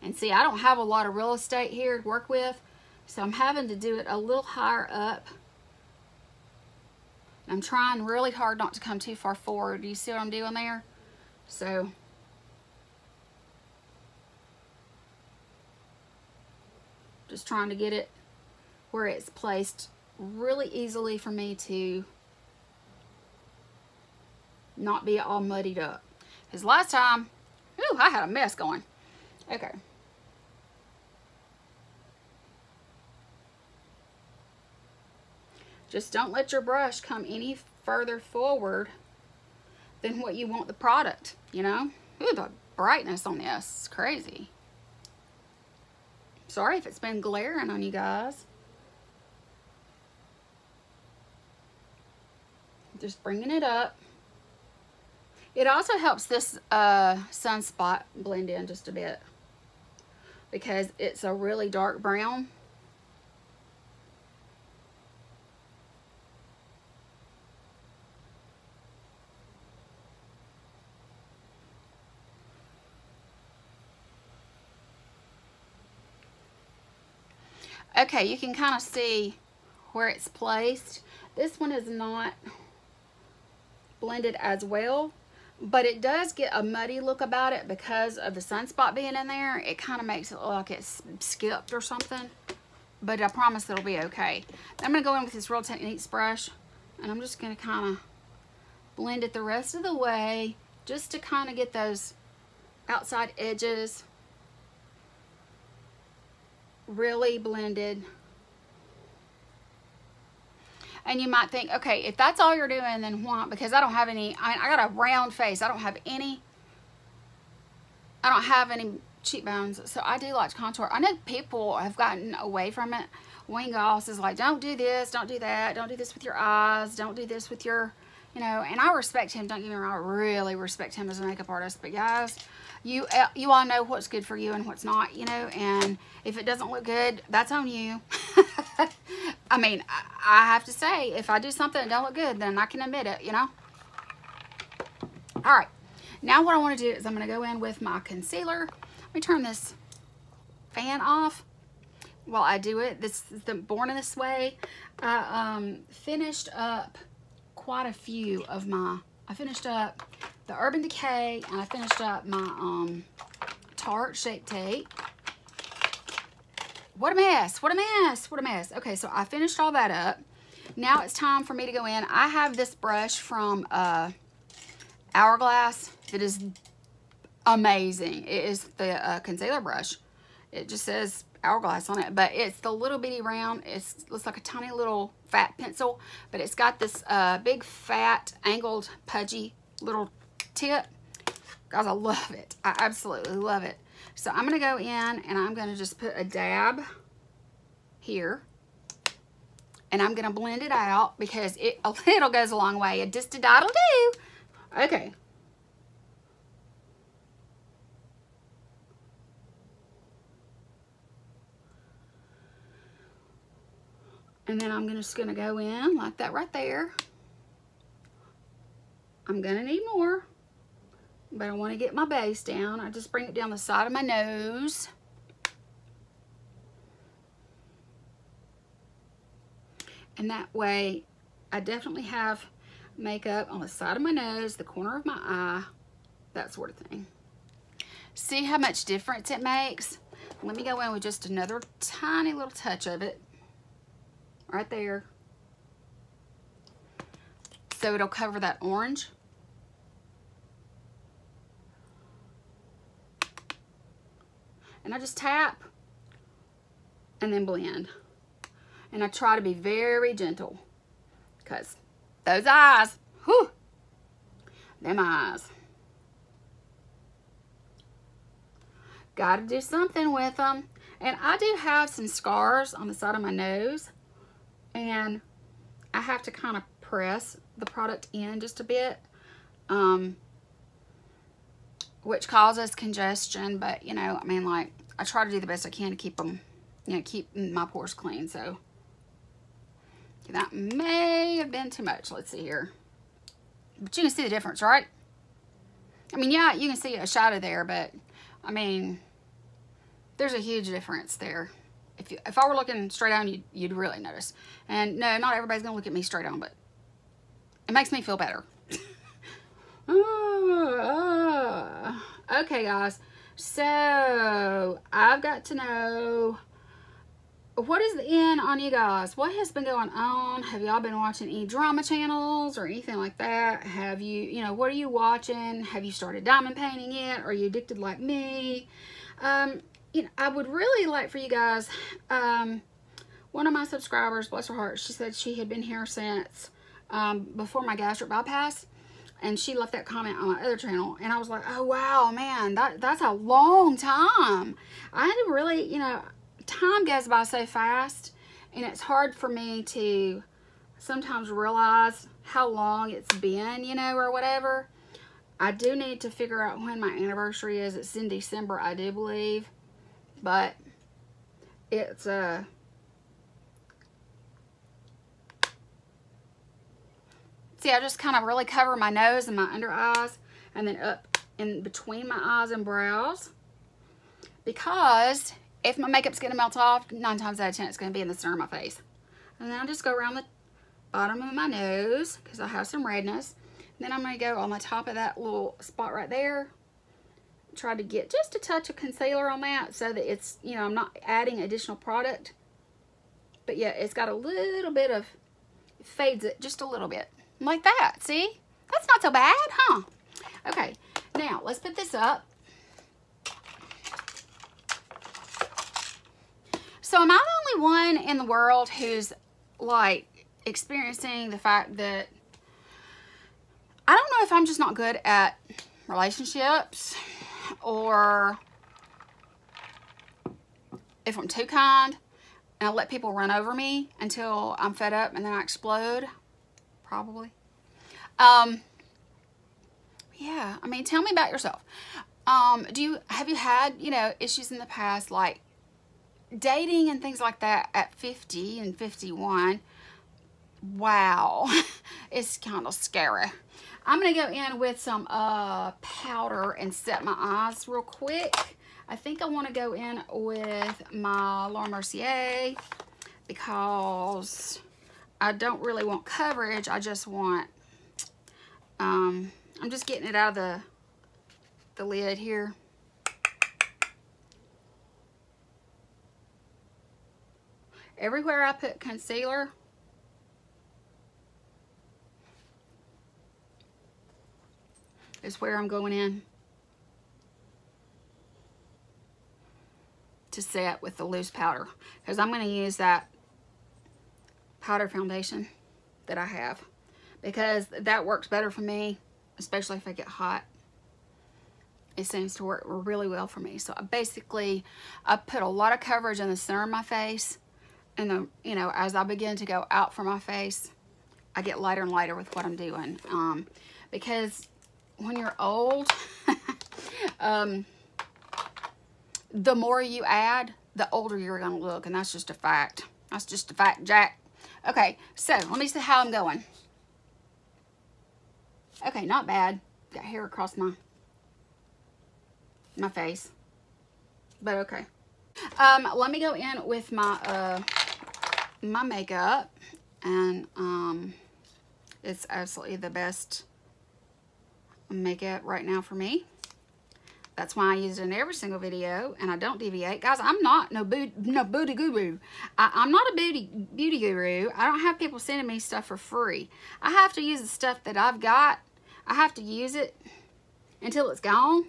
And see, I don't have a lot of real estate here to work with, so I'm having to do it a little higher up. I'm trying really hard not to come too far forward. Do you see what I'm doing there? So just trying to get it where it's placed really easily for me to not be all muddied up. Because last time, ooh, I had a mess going. Okay. Just don't let your brush come any further forward than what you want the product, you know? Ooh, the brightness on this is crazy. Sorry if it's been glaring on you guys. Just bringing it up. It also helps this uh, sunspot blend in just a bit because it's a really dark brown. Okay, you can kind of see where it's placed. This one is not blended as well, but it does get a muddy look about it because of the sunspot being in there. It kind of makes it look like it's skipped or something, but I promise it'll be okay. I'm to go in with this Real Techniques brush, and I'm just to kind of blend it the rest of the way just to kind of get those outside edges really blended. And you might think, okay, if that's all you're doing, then why? Because I don't have any, I, mean, I got a round face. I don't have any, I don't have any cheekbones. So I do like to contour. I know people have gotten away from it. Wayne Goss is like, don't do this, don't do that, don't do this with your eyes, don't do this with your, you know, and I respect him. Don't get me wrong, I really respect him as a makeup artist. But guys, you uh, you all know what's good for you and what's not, you know, and if it doesn't look good, that's on you. I mean, I, I have to say, if I do something that don't look good, then I can admit it, you know. All right, now what I want to do is I'm going to go in with my concealer. Let me turn this fan off while I do it. This is the Born in This Way. I um, finished up quite a few of my, I finished up the Urban Decay, and I finished up my um, Tarte Shape Tape. What a mess, what a mess, what a mess. Okay, so I finished all that up. Now it's time for me to go in. I have this brush from uh, Hourglass that is amazing. It is the uh, concealer brush. It just says Hourglass on it, but it's the little bitty round. It looks like a tiny little fat pencil, but it's got this uh, big fat angled pudgy little tip. Guys, I love it. I absolutely love it. So I'm going to go in and I'm going to just put a dab here. And I'm going to blend it out because it a little goes a long way. It just a dot'll do. Okay. And then I'm just to go in like that right there. I'm to need more but I want to get my base down. I just bring it down the side of my nose. And that way, I definitely have makeup on the side of my nose, the corner of my eye, that sort of thing. See how much difference it makes? Let me go in with just another tiny little touch of it. Right there. So it'll cover that orange. and I just tap and then blend. And I try to be very gentle because those eyes, whew, them eyes. Got to do something with them. And I do have some scars on the side of my nose. And I have to kind of press the product in just a bit. Um, which causes congestion. But, you know, I mean, like, I try to do the best I can to keep them, you know, keep my pores clean. So that may have been too much. Let's see here. But you can see the difference, right? I mean, yeah, you can see a shadow there, but I mean, there's a huge difference there. If, you, if I were looking straight on, you'd, you'd really notice. And no, not everybody's going to look at me straight on, but it makes me feel better. Uh, okay, guys. So, I've got to know what is the end on you guys? What has been going on? Have y'all been watching any drama channels or anything like that? Have you, you know, what are you watching? Have you started diamond painting yet? Are you addicted like me? Um, you know, I would really like for you guys, um, one of my subscribers, bless her heart, she said she had been here since um, before my gastric bypass and she left that comment on my other channel and I was like oh wow man that that's a long time. I had to really you know time goes by so fast and it's hard for me to sometimes realize how long it's been you know or whatever. I do need to figure out when my anniversary is. It's in December I do believe but it's uh See, I just kind of really cover my nose and my under eyes and then up in between my eyes and brows. Because if my makeup's going to melt off, nine times out of ten, it's going to be in the center of my face. And then I'll just go around the bottom of my nose because I have some redness. And then I'm to go on the top of that little spot right there. Try to get just a touch of concealer on that so that it's, you know, I'm not adding additional product. But yeah, it's got a little bit of, fades it just a little bit. Like that, see? That's not so bad, huh? Okay, now let's put this up. So am I the only one in the world who's like experiencing the fact that I don't know if I'm just not good at relationships or if I'm too kind and I let people run over me until I'm fed up and then I explode probably. Um, yeah, I mean, tell me about yourself. Um, do you, have you had, you know, issues in the past, like dating and things like that at 50 and 51? Wow, it's kind of scary. I'm going to go in with some uh, powder and set my eyes real quick. I think I want to go in with my Laura Mercier because I don't really want coverage. I just want, um, I'm just getting it out of the, the lid here. Everywhere I put concealer, is where I'm going in to set with the loose powder because I'm going to use that powder foundation that I have because that works better for me, especially if I get hot. It seems to work really well for me. So I basically, I put a lot of coverage in the center of my face and the, you know, as I begin to go out from my face, I get lighter and lighter with what I'm doing. Um, because when you're old, um, the more you add, the older you're going to look. And that's just a fact. That's just a fact, Jack. Okay, so let me see how I'm going. Okay, not bad. Got hair across my my face. But okay. Um, let me go in with my uh my makeup and um it's absolutely the best makeup right now for me. That's why I use it in every single video and I don't deviate. Guys, I'm not no, boot, no booty guru. I, I'm not a beauty, beauty guru. I don't have people sending me stuff for free. I have to use the stuff that I've got. I have to use it until it's gone.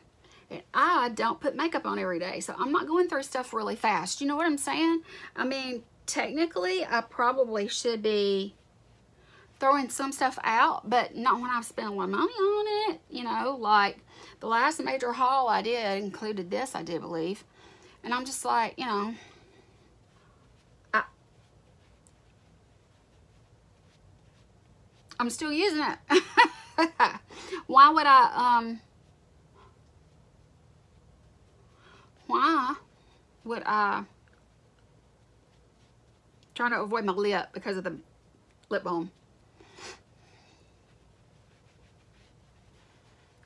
And I don't put makeup on every day. So I'm not going through stuff really fast. You know what I'm saying? I mean, technically, I probably should be throwing some stuff out, but not when I've spent a lot of money on it. You know, like the last major haul I did included this, I do believe. And I'm just like, you know, I, I'm still using it. why would I, um, why would I try to avoid my lip because of the lip balm?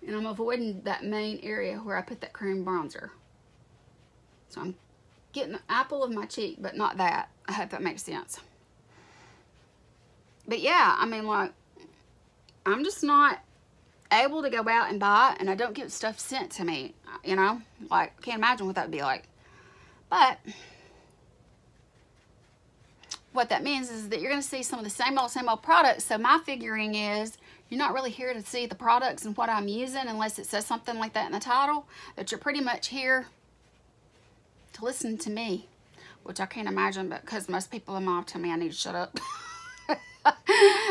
And I'm avoiding that main area where I put that cream bronzer. So I'm getting the apple of my cheek, but not that. I hope that makes sense. But yeah, I mean, like, I'm just not able to go out and buy and I don't get stuff sent to me, you know? Like, can't imagine what that would be like. But what that means is that you're going to see some of the same old, same old products. So my figuring is you're not really here to see the products and what I'm using unless it says something like that in the title. That you're pretty much here to listen to me, which I can't imagine but because most people in my life tell me I need to shut up.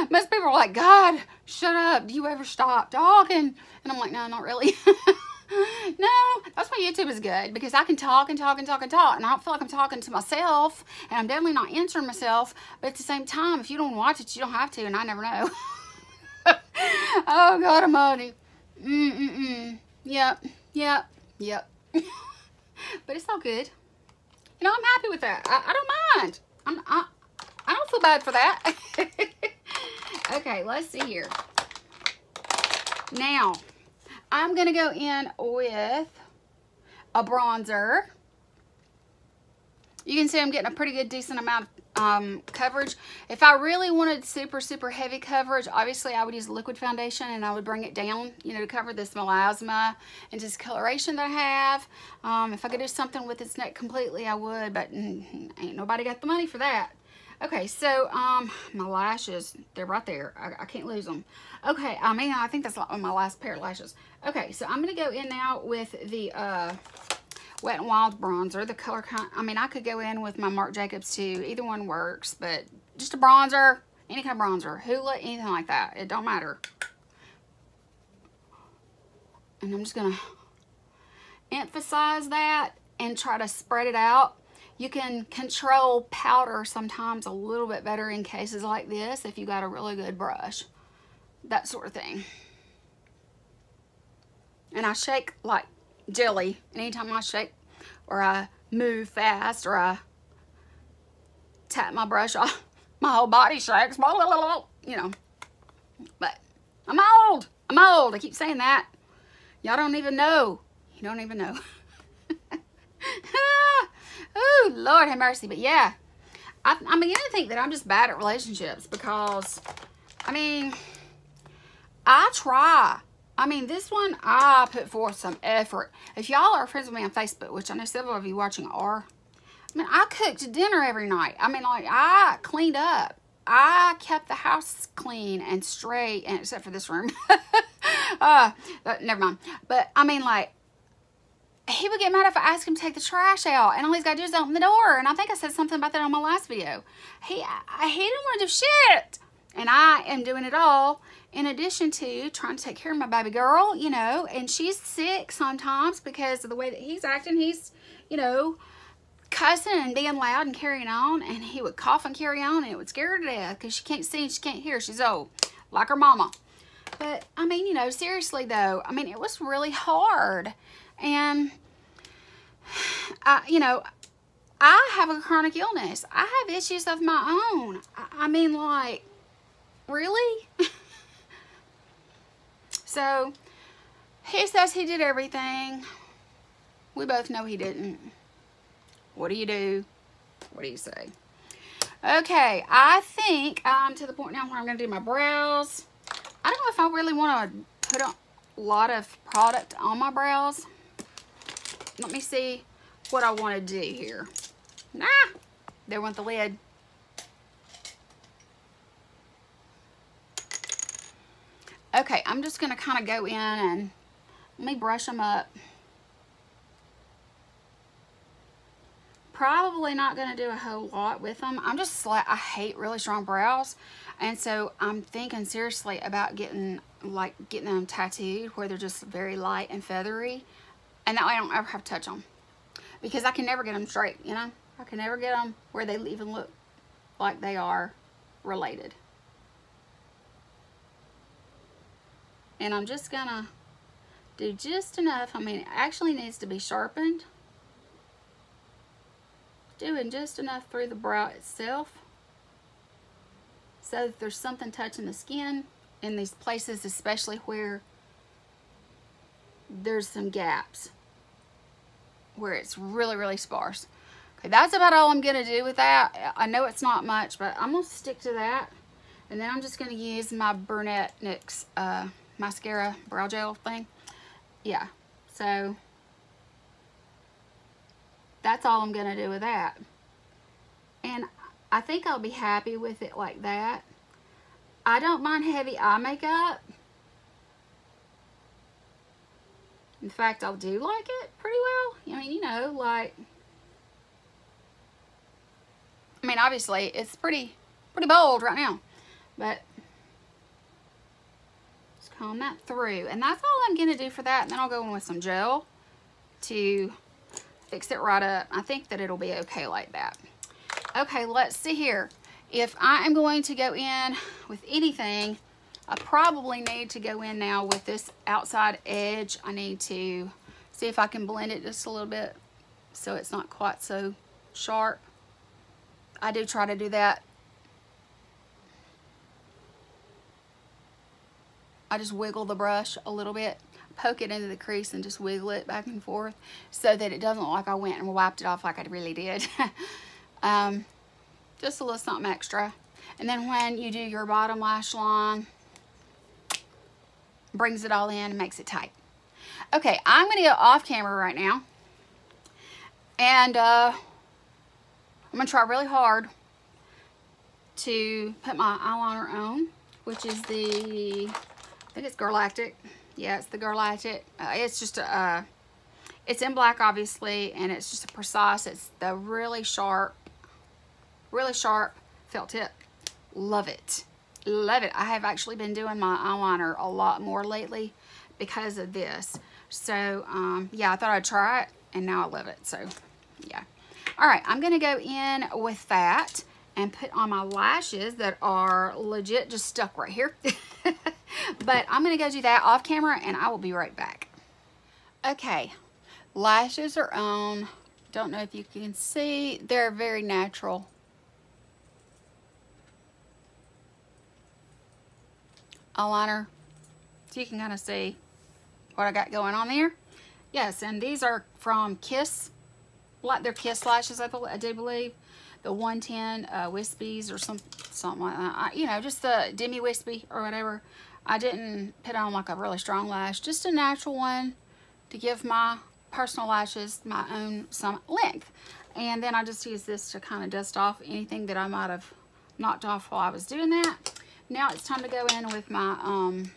most people are like, God, shut up. Do you ever stop talking? And I'm like, no, not really. no, that's why YouTube is good because I can talk and talk and talk and talk and I don't feel like I'm talking to myself and I'm definitely not answering myself. But at the same time, if you don't watch it, you don't have to and I never know. oh, God almighty. Mm-mm-mm. Yep, yep, yep. but it's all good. You know, I'm happy with that. I, I don't mind. I'm, I, I don't feel bad for that. okay, let's see here. Now, I'm going to go in with a bronzer. You can see I'm getting a pretty good, decent amount um, coverage. If I really wanted super, super heavy coverage, obviously I would use liquid foundation and I would bring it down, you know, to cover this melasma and discoloration that I have. Um, if I could do something with its neck completely, I would, but ain't nobody got the money for that. Okay, so um, my lashes, they're right there. I, I can't lose them. Okay, I mean, I think that's my last pair of lashes. Okay, so I'm going to go in now with the uh, Wet n Wild bronzer. The color kind, I mean, I could go in with my Marc Jacobs too. Either one works, but just a bronzer, any kind of bronzer, Hoola, anything like that. It don't matter. And I'm just to emphasize that and try to spread it out you can control powder sometimes a little bit better in cases like this if you got a really good brush. That sort of thing. And I shake like jelly. Anytime I shake or I move fast or I tap my brush off, my whole body shakes. You know. But I'm old. I'm old. I keep saying that. Y'all don't even know. You don't even know. Oh, Lord have mercy. But yeah, I, I'm beginning to think that I'm just bad at relationships because, I mean, I try. I mean, this one, I put forth some effort. If y'all are friends with me on Facebook, which I know several of you watching are, I mean, I cooked dinner every night. I mean, like, I cleaned up. I kept the house clean and straight, and except for this room. uh, but never mind. But, I mean, like, he would get mad if I asked him to take the trash out, and all he's got to do is open the door. And I think I said something about that on my last video. He, I, he didn't want to do shit. And I am doing it all in addition to trying to take care of my baby girl, you know, and she's sick sometimes because of the way that he's acting. He's, you know, cussing and being loud and carrying on, and he would cough and carry on, and it would scare her to death because she can't see and she can't hear. She's old, like her mama. But, I mean, you know, seriously, though, I mean, it was really hard. And, I, you know, I have a chronic illness. I have issues of my own. I, I mean, like, really? so, he says he did everything. We both know he didn't. What do you do? What do you say? Okay, I think I'm to the point now where I'm going to do my brows. I don't know if I really want to put a lot of product on my brows let me see what I want to do here. Nah, there went the lid. Okay, I'm just going to kind of go in and let me brush them up. Probably not going to do a whole lot with them. I'm just like, I hate really strong brows. And so I'm thinking seriously about getting, like, getting them tattooed where they're just very light and feathery. And that way I don't ever have to touch them. Because I can never get them straight, you know? I can never get them where they even look like they are related. And I'm just to do just enough. I mean, it actually needs to be sharpened. Doing just enough through the brow itself. So that there's something touching the skin in these places, especially where there's some gaps where it's really, really sparse. Okay, that's about all I'm to do with that. I know it's not much, but I'm to stick to that. And then I'm just to use my Bernat NYX, uh, mascara brow gel thing. Yeah, so that's all I'm going to do with that. And I think I'll be happy with it like that. I don't mind heavy eye makeup. In fact, I do like it pretty well. I mean, you know, like, I mean, obviously, it's pretty, pretty bold right now. But, that through. And that's all I'm going to do for that. And then I'll go in with some gel to fix it right up. I think that it'll be okay like that. Okay, let's see here. If I am going to go in with anything, I probably need to go in now with this outside edge. I need to see if I can blend it just a little bit so it's not quite so sharp. I do try to do that. I just wiggle the brush a little bit poke it into the crease and just wiggle it back and forth so that it doesn't look like I went and wiped it off like I really did. um, just a little something extra. And then when you do your bottom lash line, brings it all in and makes it tight. Okay, I'm going to go off camera right now. And uh, I'm to try really hard to put my eyeliner on, which is the, I think it's Galactic yeah, it's the Galactic. Uh, it's just a, uh, it's in black, obviously, and it's just a precise. It's the really sharp, really sharp felt tip. Love it. Love it. I have actually been doing my eyeliner a lot more lately because of this. So, um, yeah, I thought I'd try it, and now I love it. So, yeah. All right, I'm going to go in with that and put on my lashes that are legit just stuck right here. but I'm going to go do that off camera and I will be right back. Okay, lashes are on. Don't know if you can see. They're very natural. Eyeliner. So you can kind of see what I got going on there. Yes, and these are from Kiss. Like they're Kiss lashes, I, I do believe the 110 uh, Wispies or some something like that. I, you know, just the Demi Wispy or whatever. I didn't put on like a really strong lash, just a natural one to give my personal lashes my own some length. And then I just use this to kind of dust off anything that I might have knocked off while I was doing that. Now it's time to go in with my, um,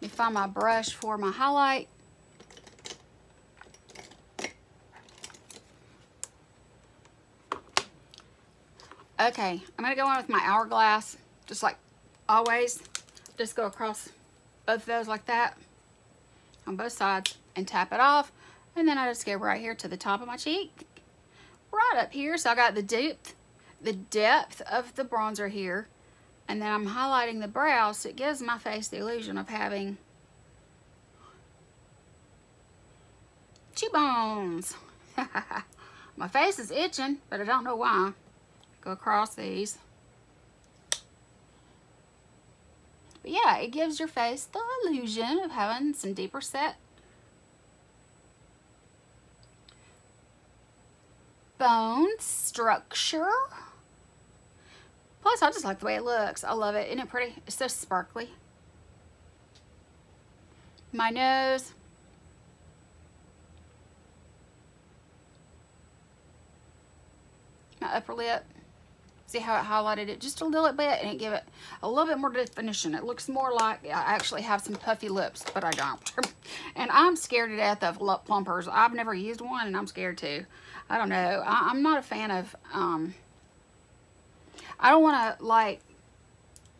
let me find my brush for my highlight. Okay, I'm going to go in with my hourglass, just like always. Just go across both of those like that on both sides and tap it off. And then I just go right here to the top of my cheek, right up here. So I got the depth, the depth of the bronzer here. And then I'm highlighting the brows so it gives my face the illusion of having cheekbones. my face is itching, but I don't know why go across these. But yeah, it gives your face the illusion of having some deeper set bone structure. Plus, I just like the way it looks. I love it. Isn't it pretty? It's so sparkly. My nose. My upper lip. See how it highlighted it just a little bit and it give it a little bit more definition. It looks more like I actually have some puffy lips, but I don't. and I'm scared to death of plumpers. I've never used one and I'm scared too. I don't know. I, am not a fan of, um, I don't want to like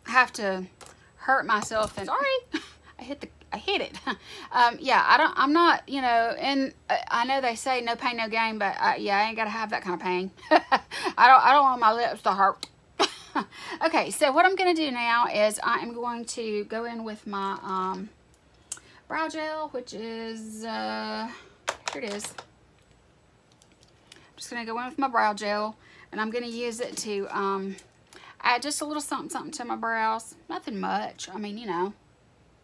have to hurt myself and, sorry, I hit the I hit it. um, yeah, I don't, I'm not, you know, and uh, I know they say no pain, no gain, but uh, yeah, I ain't got to have that kind of pain. I don't, I don't want my lips to hurt. okay, so what I'm going to do now is I am going to go in with my um, brow gel, which is, uh, here it is. I'm just going to go in with my brow gel, and I'm going to use it to um, add just a little something, something to my brows. Nothing much. I mean, you know.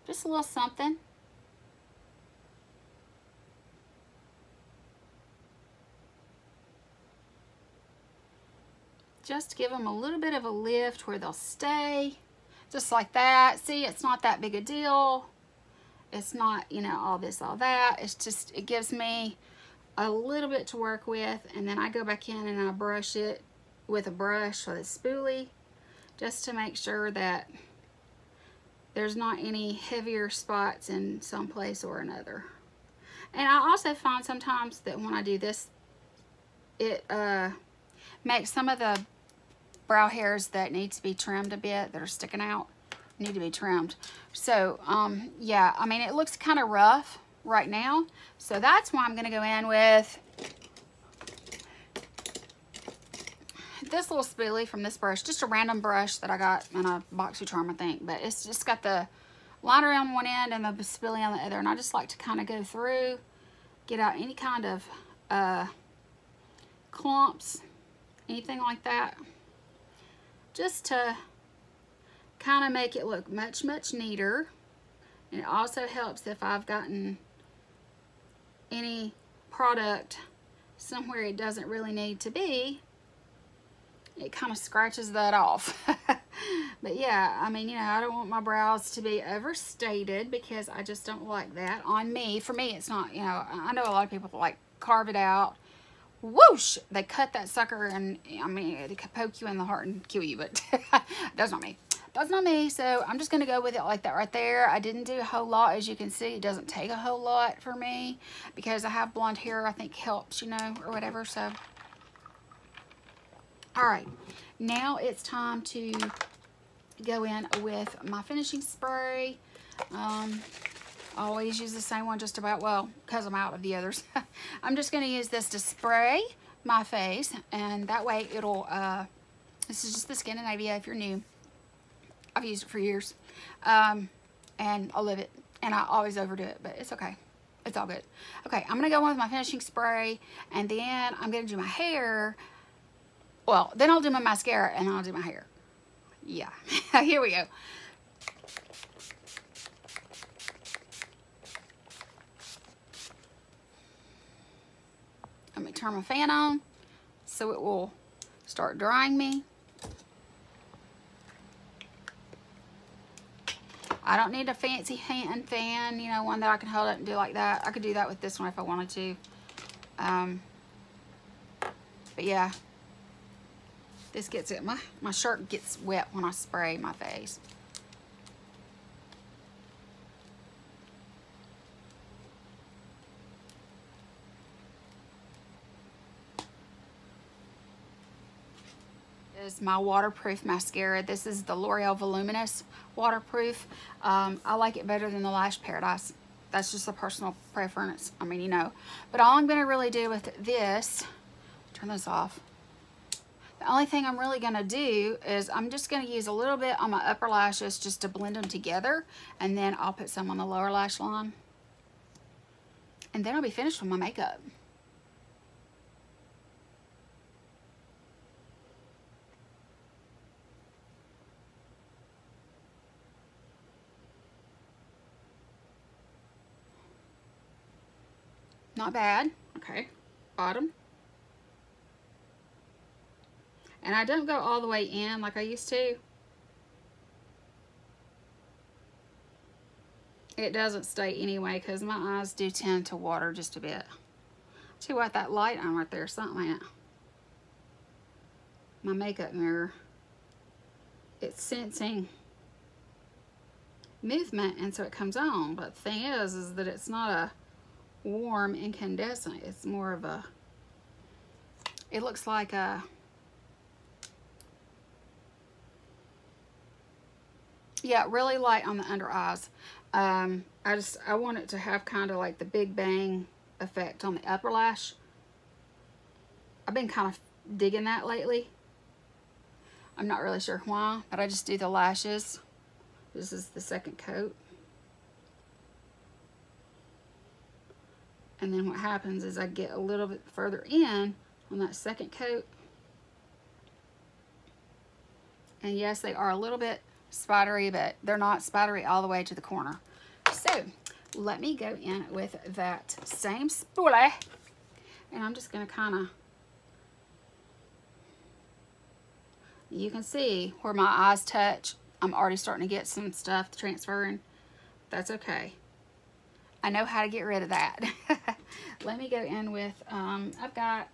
Just a little something. Just give them a little bit of a lift where they'll stay. Just like that. See, it's not that big a deal. It's not, you know, all this, all that. It's just, it gives me a little bit to work with. And then I go back in and I brush it with a brush with a spoolie just to make sure that there's not any heavier spots in some place or another. And I also find sometimes that when I do this, it uh, makes some of the brow hairs that need to be trimmed a bit, that are sticking out, need to be trimmed. So, um, yeah, I mean, it looks kind of rough right now. So that's why I'm going to go in with this little spoolie from this brush, just a random brush that I got in a BoxyCharm, I think. But it's just got the liner on one end and the spoolie on the other. And I just like to kind of go through, get out any kind of uh, clumps, anything like that. Just to kind of make it look much, much neater. And it also helps if I've gotten any product somewhere it doesn't really need to be it kind of scratches that off. but yeah, I mean, you know, I don't want my brows to be overstated because I just don't like that on me. For me, it's not, you know, I know a lot of people like carve it out. Whoosh! They cut that sucker and, I mean, it could poke you in the heart and kill you, but that's not me. That's not me, so I'm just going to go with it like that right there. I didn't do a whole lot, as you can see. It doesn't take a whole lot for me because I have blonde hair, I think helps, you know, or whatever, so all right, now it's time to go in with my finishing spray. Um, always use the same one just about, well, because I'm out of the others. I'm just going to use this to spray my face, and that way it'll, uh, this is just the Skindinavia if you're new. I've used it for years, um, and I love it, and I always overdo it, but it's okay. It's all good. Okay, I'm going to go in with my finishing spray, and then I'm going to do my hair well, then I'll do my mascara and I'll do my hair. Yeah, here we go. Let me turn my fan on so it will start drying me. I don't need a fancy hand fan, you know, one that I can hold up and do like that. I could do that with this one if I wanted to. Um, but yeah, this gets it, my, my shirt gets wet when I spray my face. is my waterproof mascara. This is the L'Oreal Voluminous Waterproof. Um, I like it better than the Lash Paradise. That's just a personal preference. I mean, you know. But all I'm going to really do with this, turn this off. The only thing I'm really going to do is I'm just going to use a little bit on my upper lashes just to blend them together. And then I'll put some on the lower lash line. And then I'll be finished with my makeup. Not bad. Okay. Bottom. And I don't go all the way in like I used to. It doesn't stay anyway because my eyes do tend to water just a bit. See what that light on right there, something like that. My makeup mirror. It's sensing movement and so it comes on. But the thing is, is that it's not a warm incandescent. It's more of a, it looks like a, yeah, really light on the under eyes. Um, I just, I want it to have kind of like the big bang effect on the upper lash. I've been kind of digging that lately. I'm not really sure why, but I just do the lashes. This is the second coat. And then what happens is I get a little bit further in on that second coat. And yes, they are a little bit spidery, but they're not spidery all the way to the corner. So let me go in with that same spoolie. And I'm just going to kind of, you can see where my eyes touch. I'm already starting to get some stuff transferring. That's okay. I know how to get rid of that. Let me go in with, um, I've got,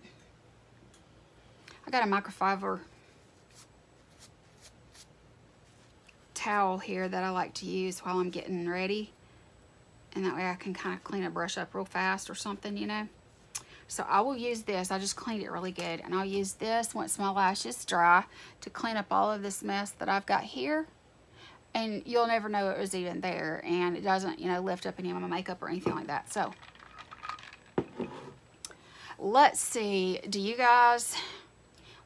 I got a microfiber towel here that I like to use while I'm getting ready. And that way I can kind of clean a brush up real fast or something, you know. So I will use this. I just cleaned it really good. And I'll use this once my lashes dry to clean up all of this mess that I've got here. And you'll never know it was even there. And it doesn't, you know, lift up any of my makeup or anything like that. So let's see. Do you guys,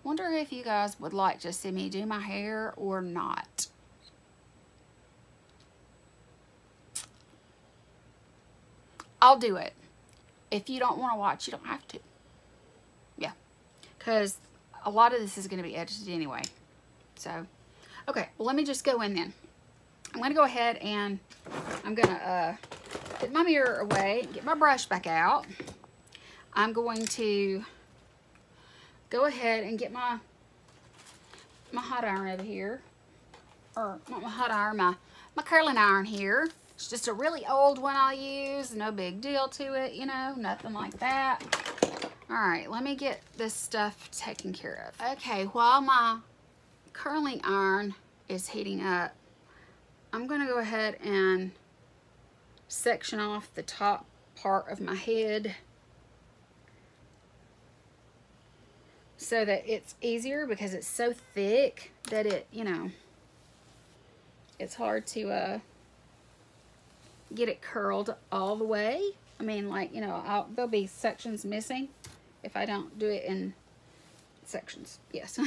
wonder if you guys would like to see me do my hair or not. I'll do it. If you don't want to watch, you don't have to. Yeah. Because a lot of this is going to be edited anyway. So, okay. Well, let me just go in then. I'm going to go ahead and I'm going to uh, put my mirror away, get my brush back out. I'm going to go ahead and get my my hot iron over here. Or not my hot iron, my, my curling iron here. It's just a really old one I use. No big deal to it, you know, nothing like that. All right, let me get this stuff taken care of. Okay, while my curling iron is heating up, I'm gonna go ahead and section off the top part of my head so that it's easier because it's so thick that it, you know, it's hard to uh, get it curled all the way. I mean, like, you know, I'll, there'll be sections missing if I don't do it in sections. Yes.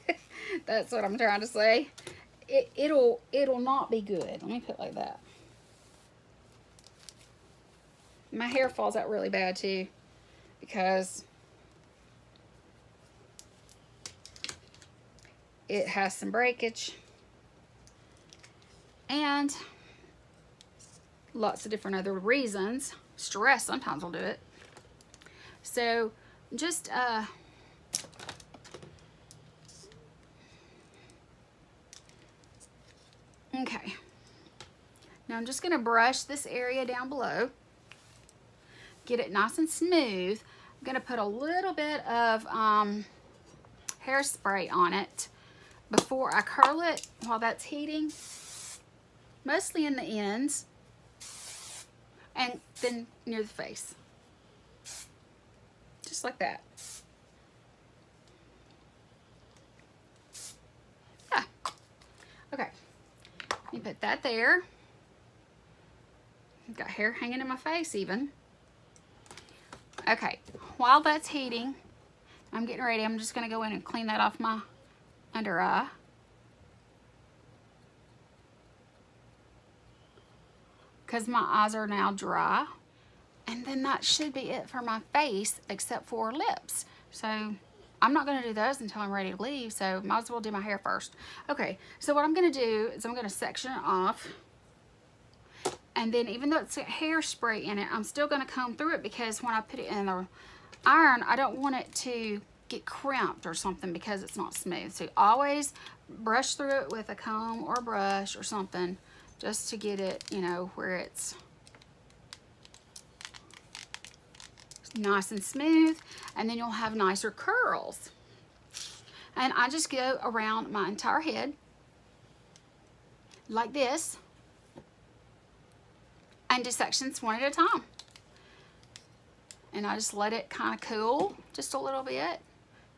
That's what I'm trying to say. It, it'll, it'll not be good. Let me put it like that. My hair falls out really bad too because it has some breakage and lots of different other reasons. Stress sometimes will do it. So just uh, okay. Now I'm just going to brush this area down below. Get it nice and smooth. I'm going to put a little bit of um, hairspray on it before I curl it while that's heating. Mostly in the ends and then near the face. Just like that. Yeah. Okay. You put that there. Got hair hanging in my face even. Okay, while that's heating, I'm getting ready. I'm just going to go in and clean that off my under eye. Because my eyes are now dry. And then that should be it for my face except for lips. So I'm not going to do those until I'm ready to leave. So might as well do my hair first. Okay, so what I'm going to do is I'm going to section it off. And then even though it's got hairspray in it, I'm still going to comb through it because when I put it in the iron, I don't want it to get crimped or something because it's not smooth. So always brush through it with a comb or brush or something just to get it, you know, where it's nice and smooth and then you'll have nicer curls. And I just go around my entire head like this and do sections one at a time. And I just let it kind of cool just a little bit.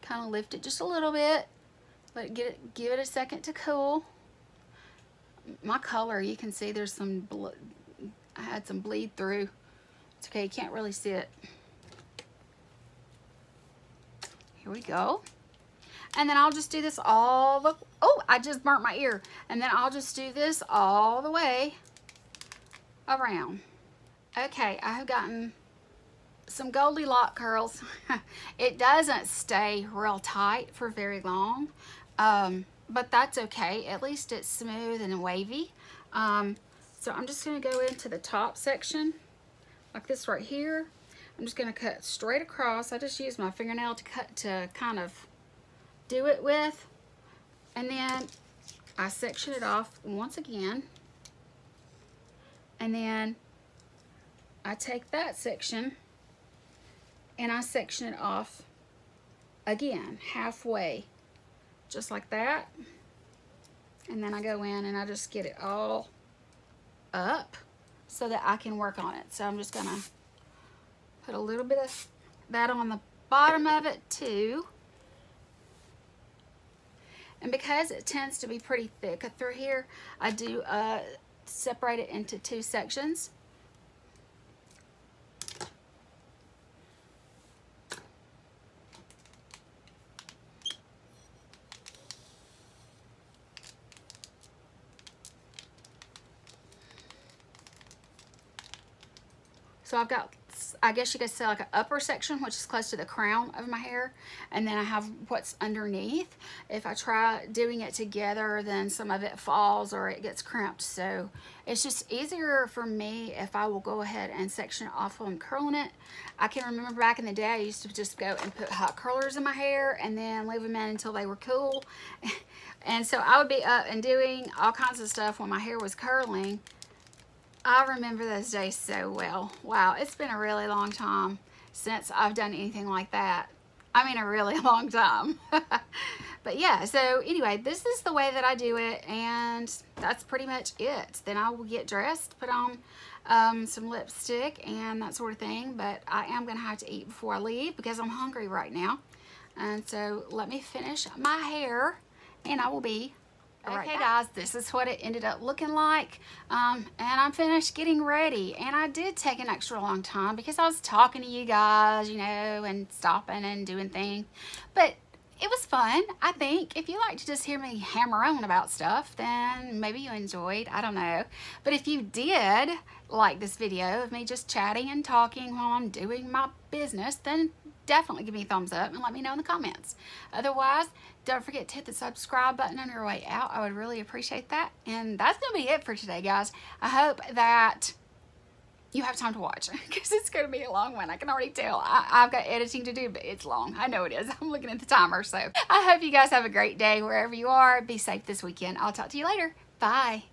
Kind of lift it just a little bit. Let it get it, give it a second to cool my color, you can see there's some, I had some bleed through. It's okay, you can't really see it. Here we go. And then I'll just do this all the, oh, I just burnt my ear. And then I'll just do this all the way around. Okay, I have gotten some Goldilocks curls. it doesn't stay real tight for very long. Um, but that's okay. At least it's smooth and wavy. Um, so I'm just going to go into the top section like this right here. I'm just going to cut straight across. I just use my fingernail to cut to kind of do it with. And then I section it off once again. And then I take that section and I section it off again halfway just like that. And then I go in and I just get it all up so that I can work on it. So I'm just gonna put a little bit of that on the bottom of it too. And because it tends to be pretty thick through here I do uh, separate it into two sections So I've got, I guess you could say like an upper section, which is close to the crown of my hair. And then I have what's underneath. If I try doing it together, then some of it falls or it gets crimped. So it's just easier for me if I will go ahead and section it off while I'm curling it. I can remember back in the day, I used to just go and put hot curlers in my hair and then leave them in until they were cool. and so I would be up and doing all kinds of stuff when my hair was curling I remember those days so well. Wow, it's been a really long time since I've done anything like that. I mean, a really long time. but yeah, so anyway, this is the way that I do it, and that's pretty much it. Then I will get dressed, put on um, some lipstick and that sort of thing, but I am going to have to eat before I leave because I'm hungry right now. And so let me finish my hair, and I will be okay guys this is what it ended up looking like um, and I'm finished getting ready. And I did take an extra long time because I was talking to you guys you know and stopping and doing things. But it was fun I think. If you like to just hear me hammer on about stuff then maybe you enjoyed I don't know. But if you did like this video of me just chatting and talking while I'm doing my business then definitely give me a thumbs up and let me know in the comments. Otherwise, don't forget to hit the subscribe button on your way out. I would really appreciate that. And that's going to be it for today, guys. I hope that you have time to watch because it's going to be a long one. I can already tell. I, have got editing to do, but it's long. I know it is. I'm looking at the timer. So I hope you guys have a great day wherever you are. Be safe this weekend. I'll talk to you later. Bye.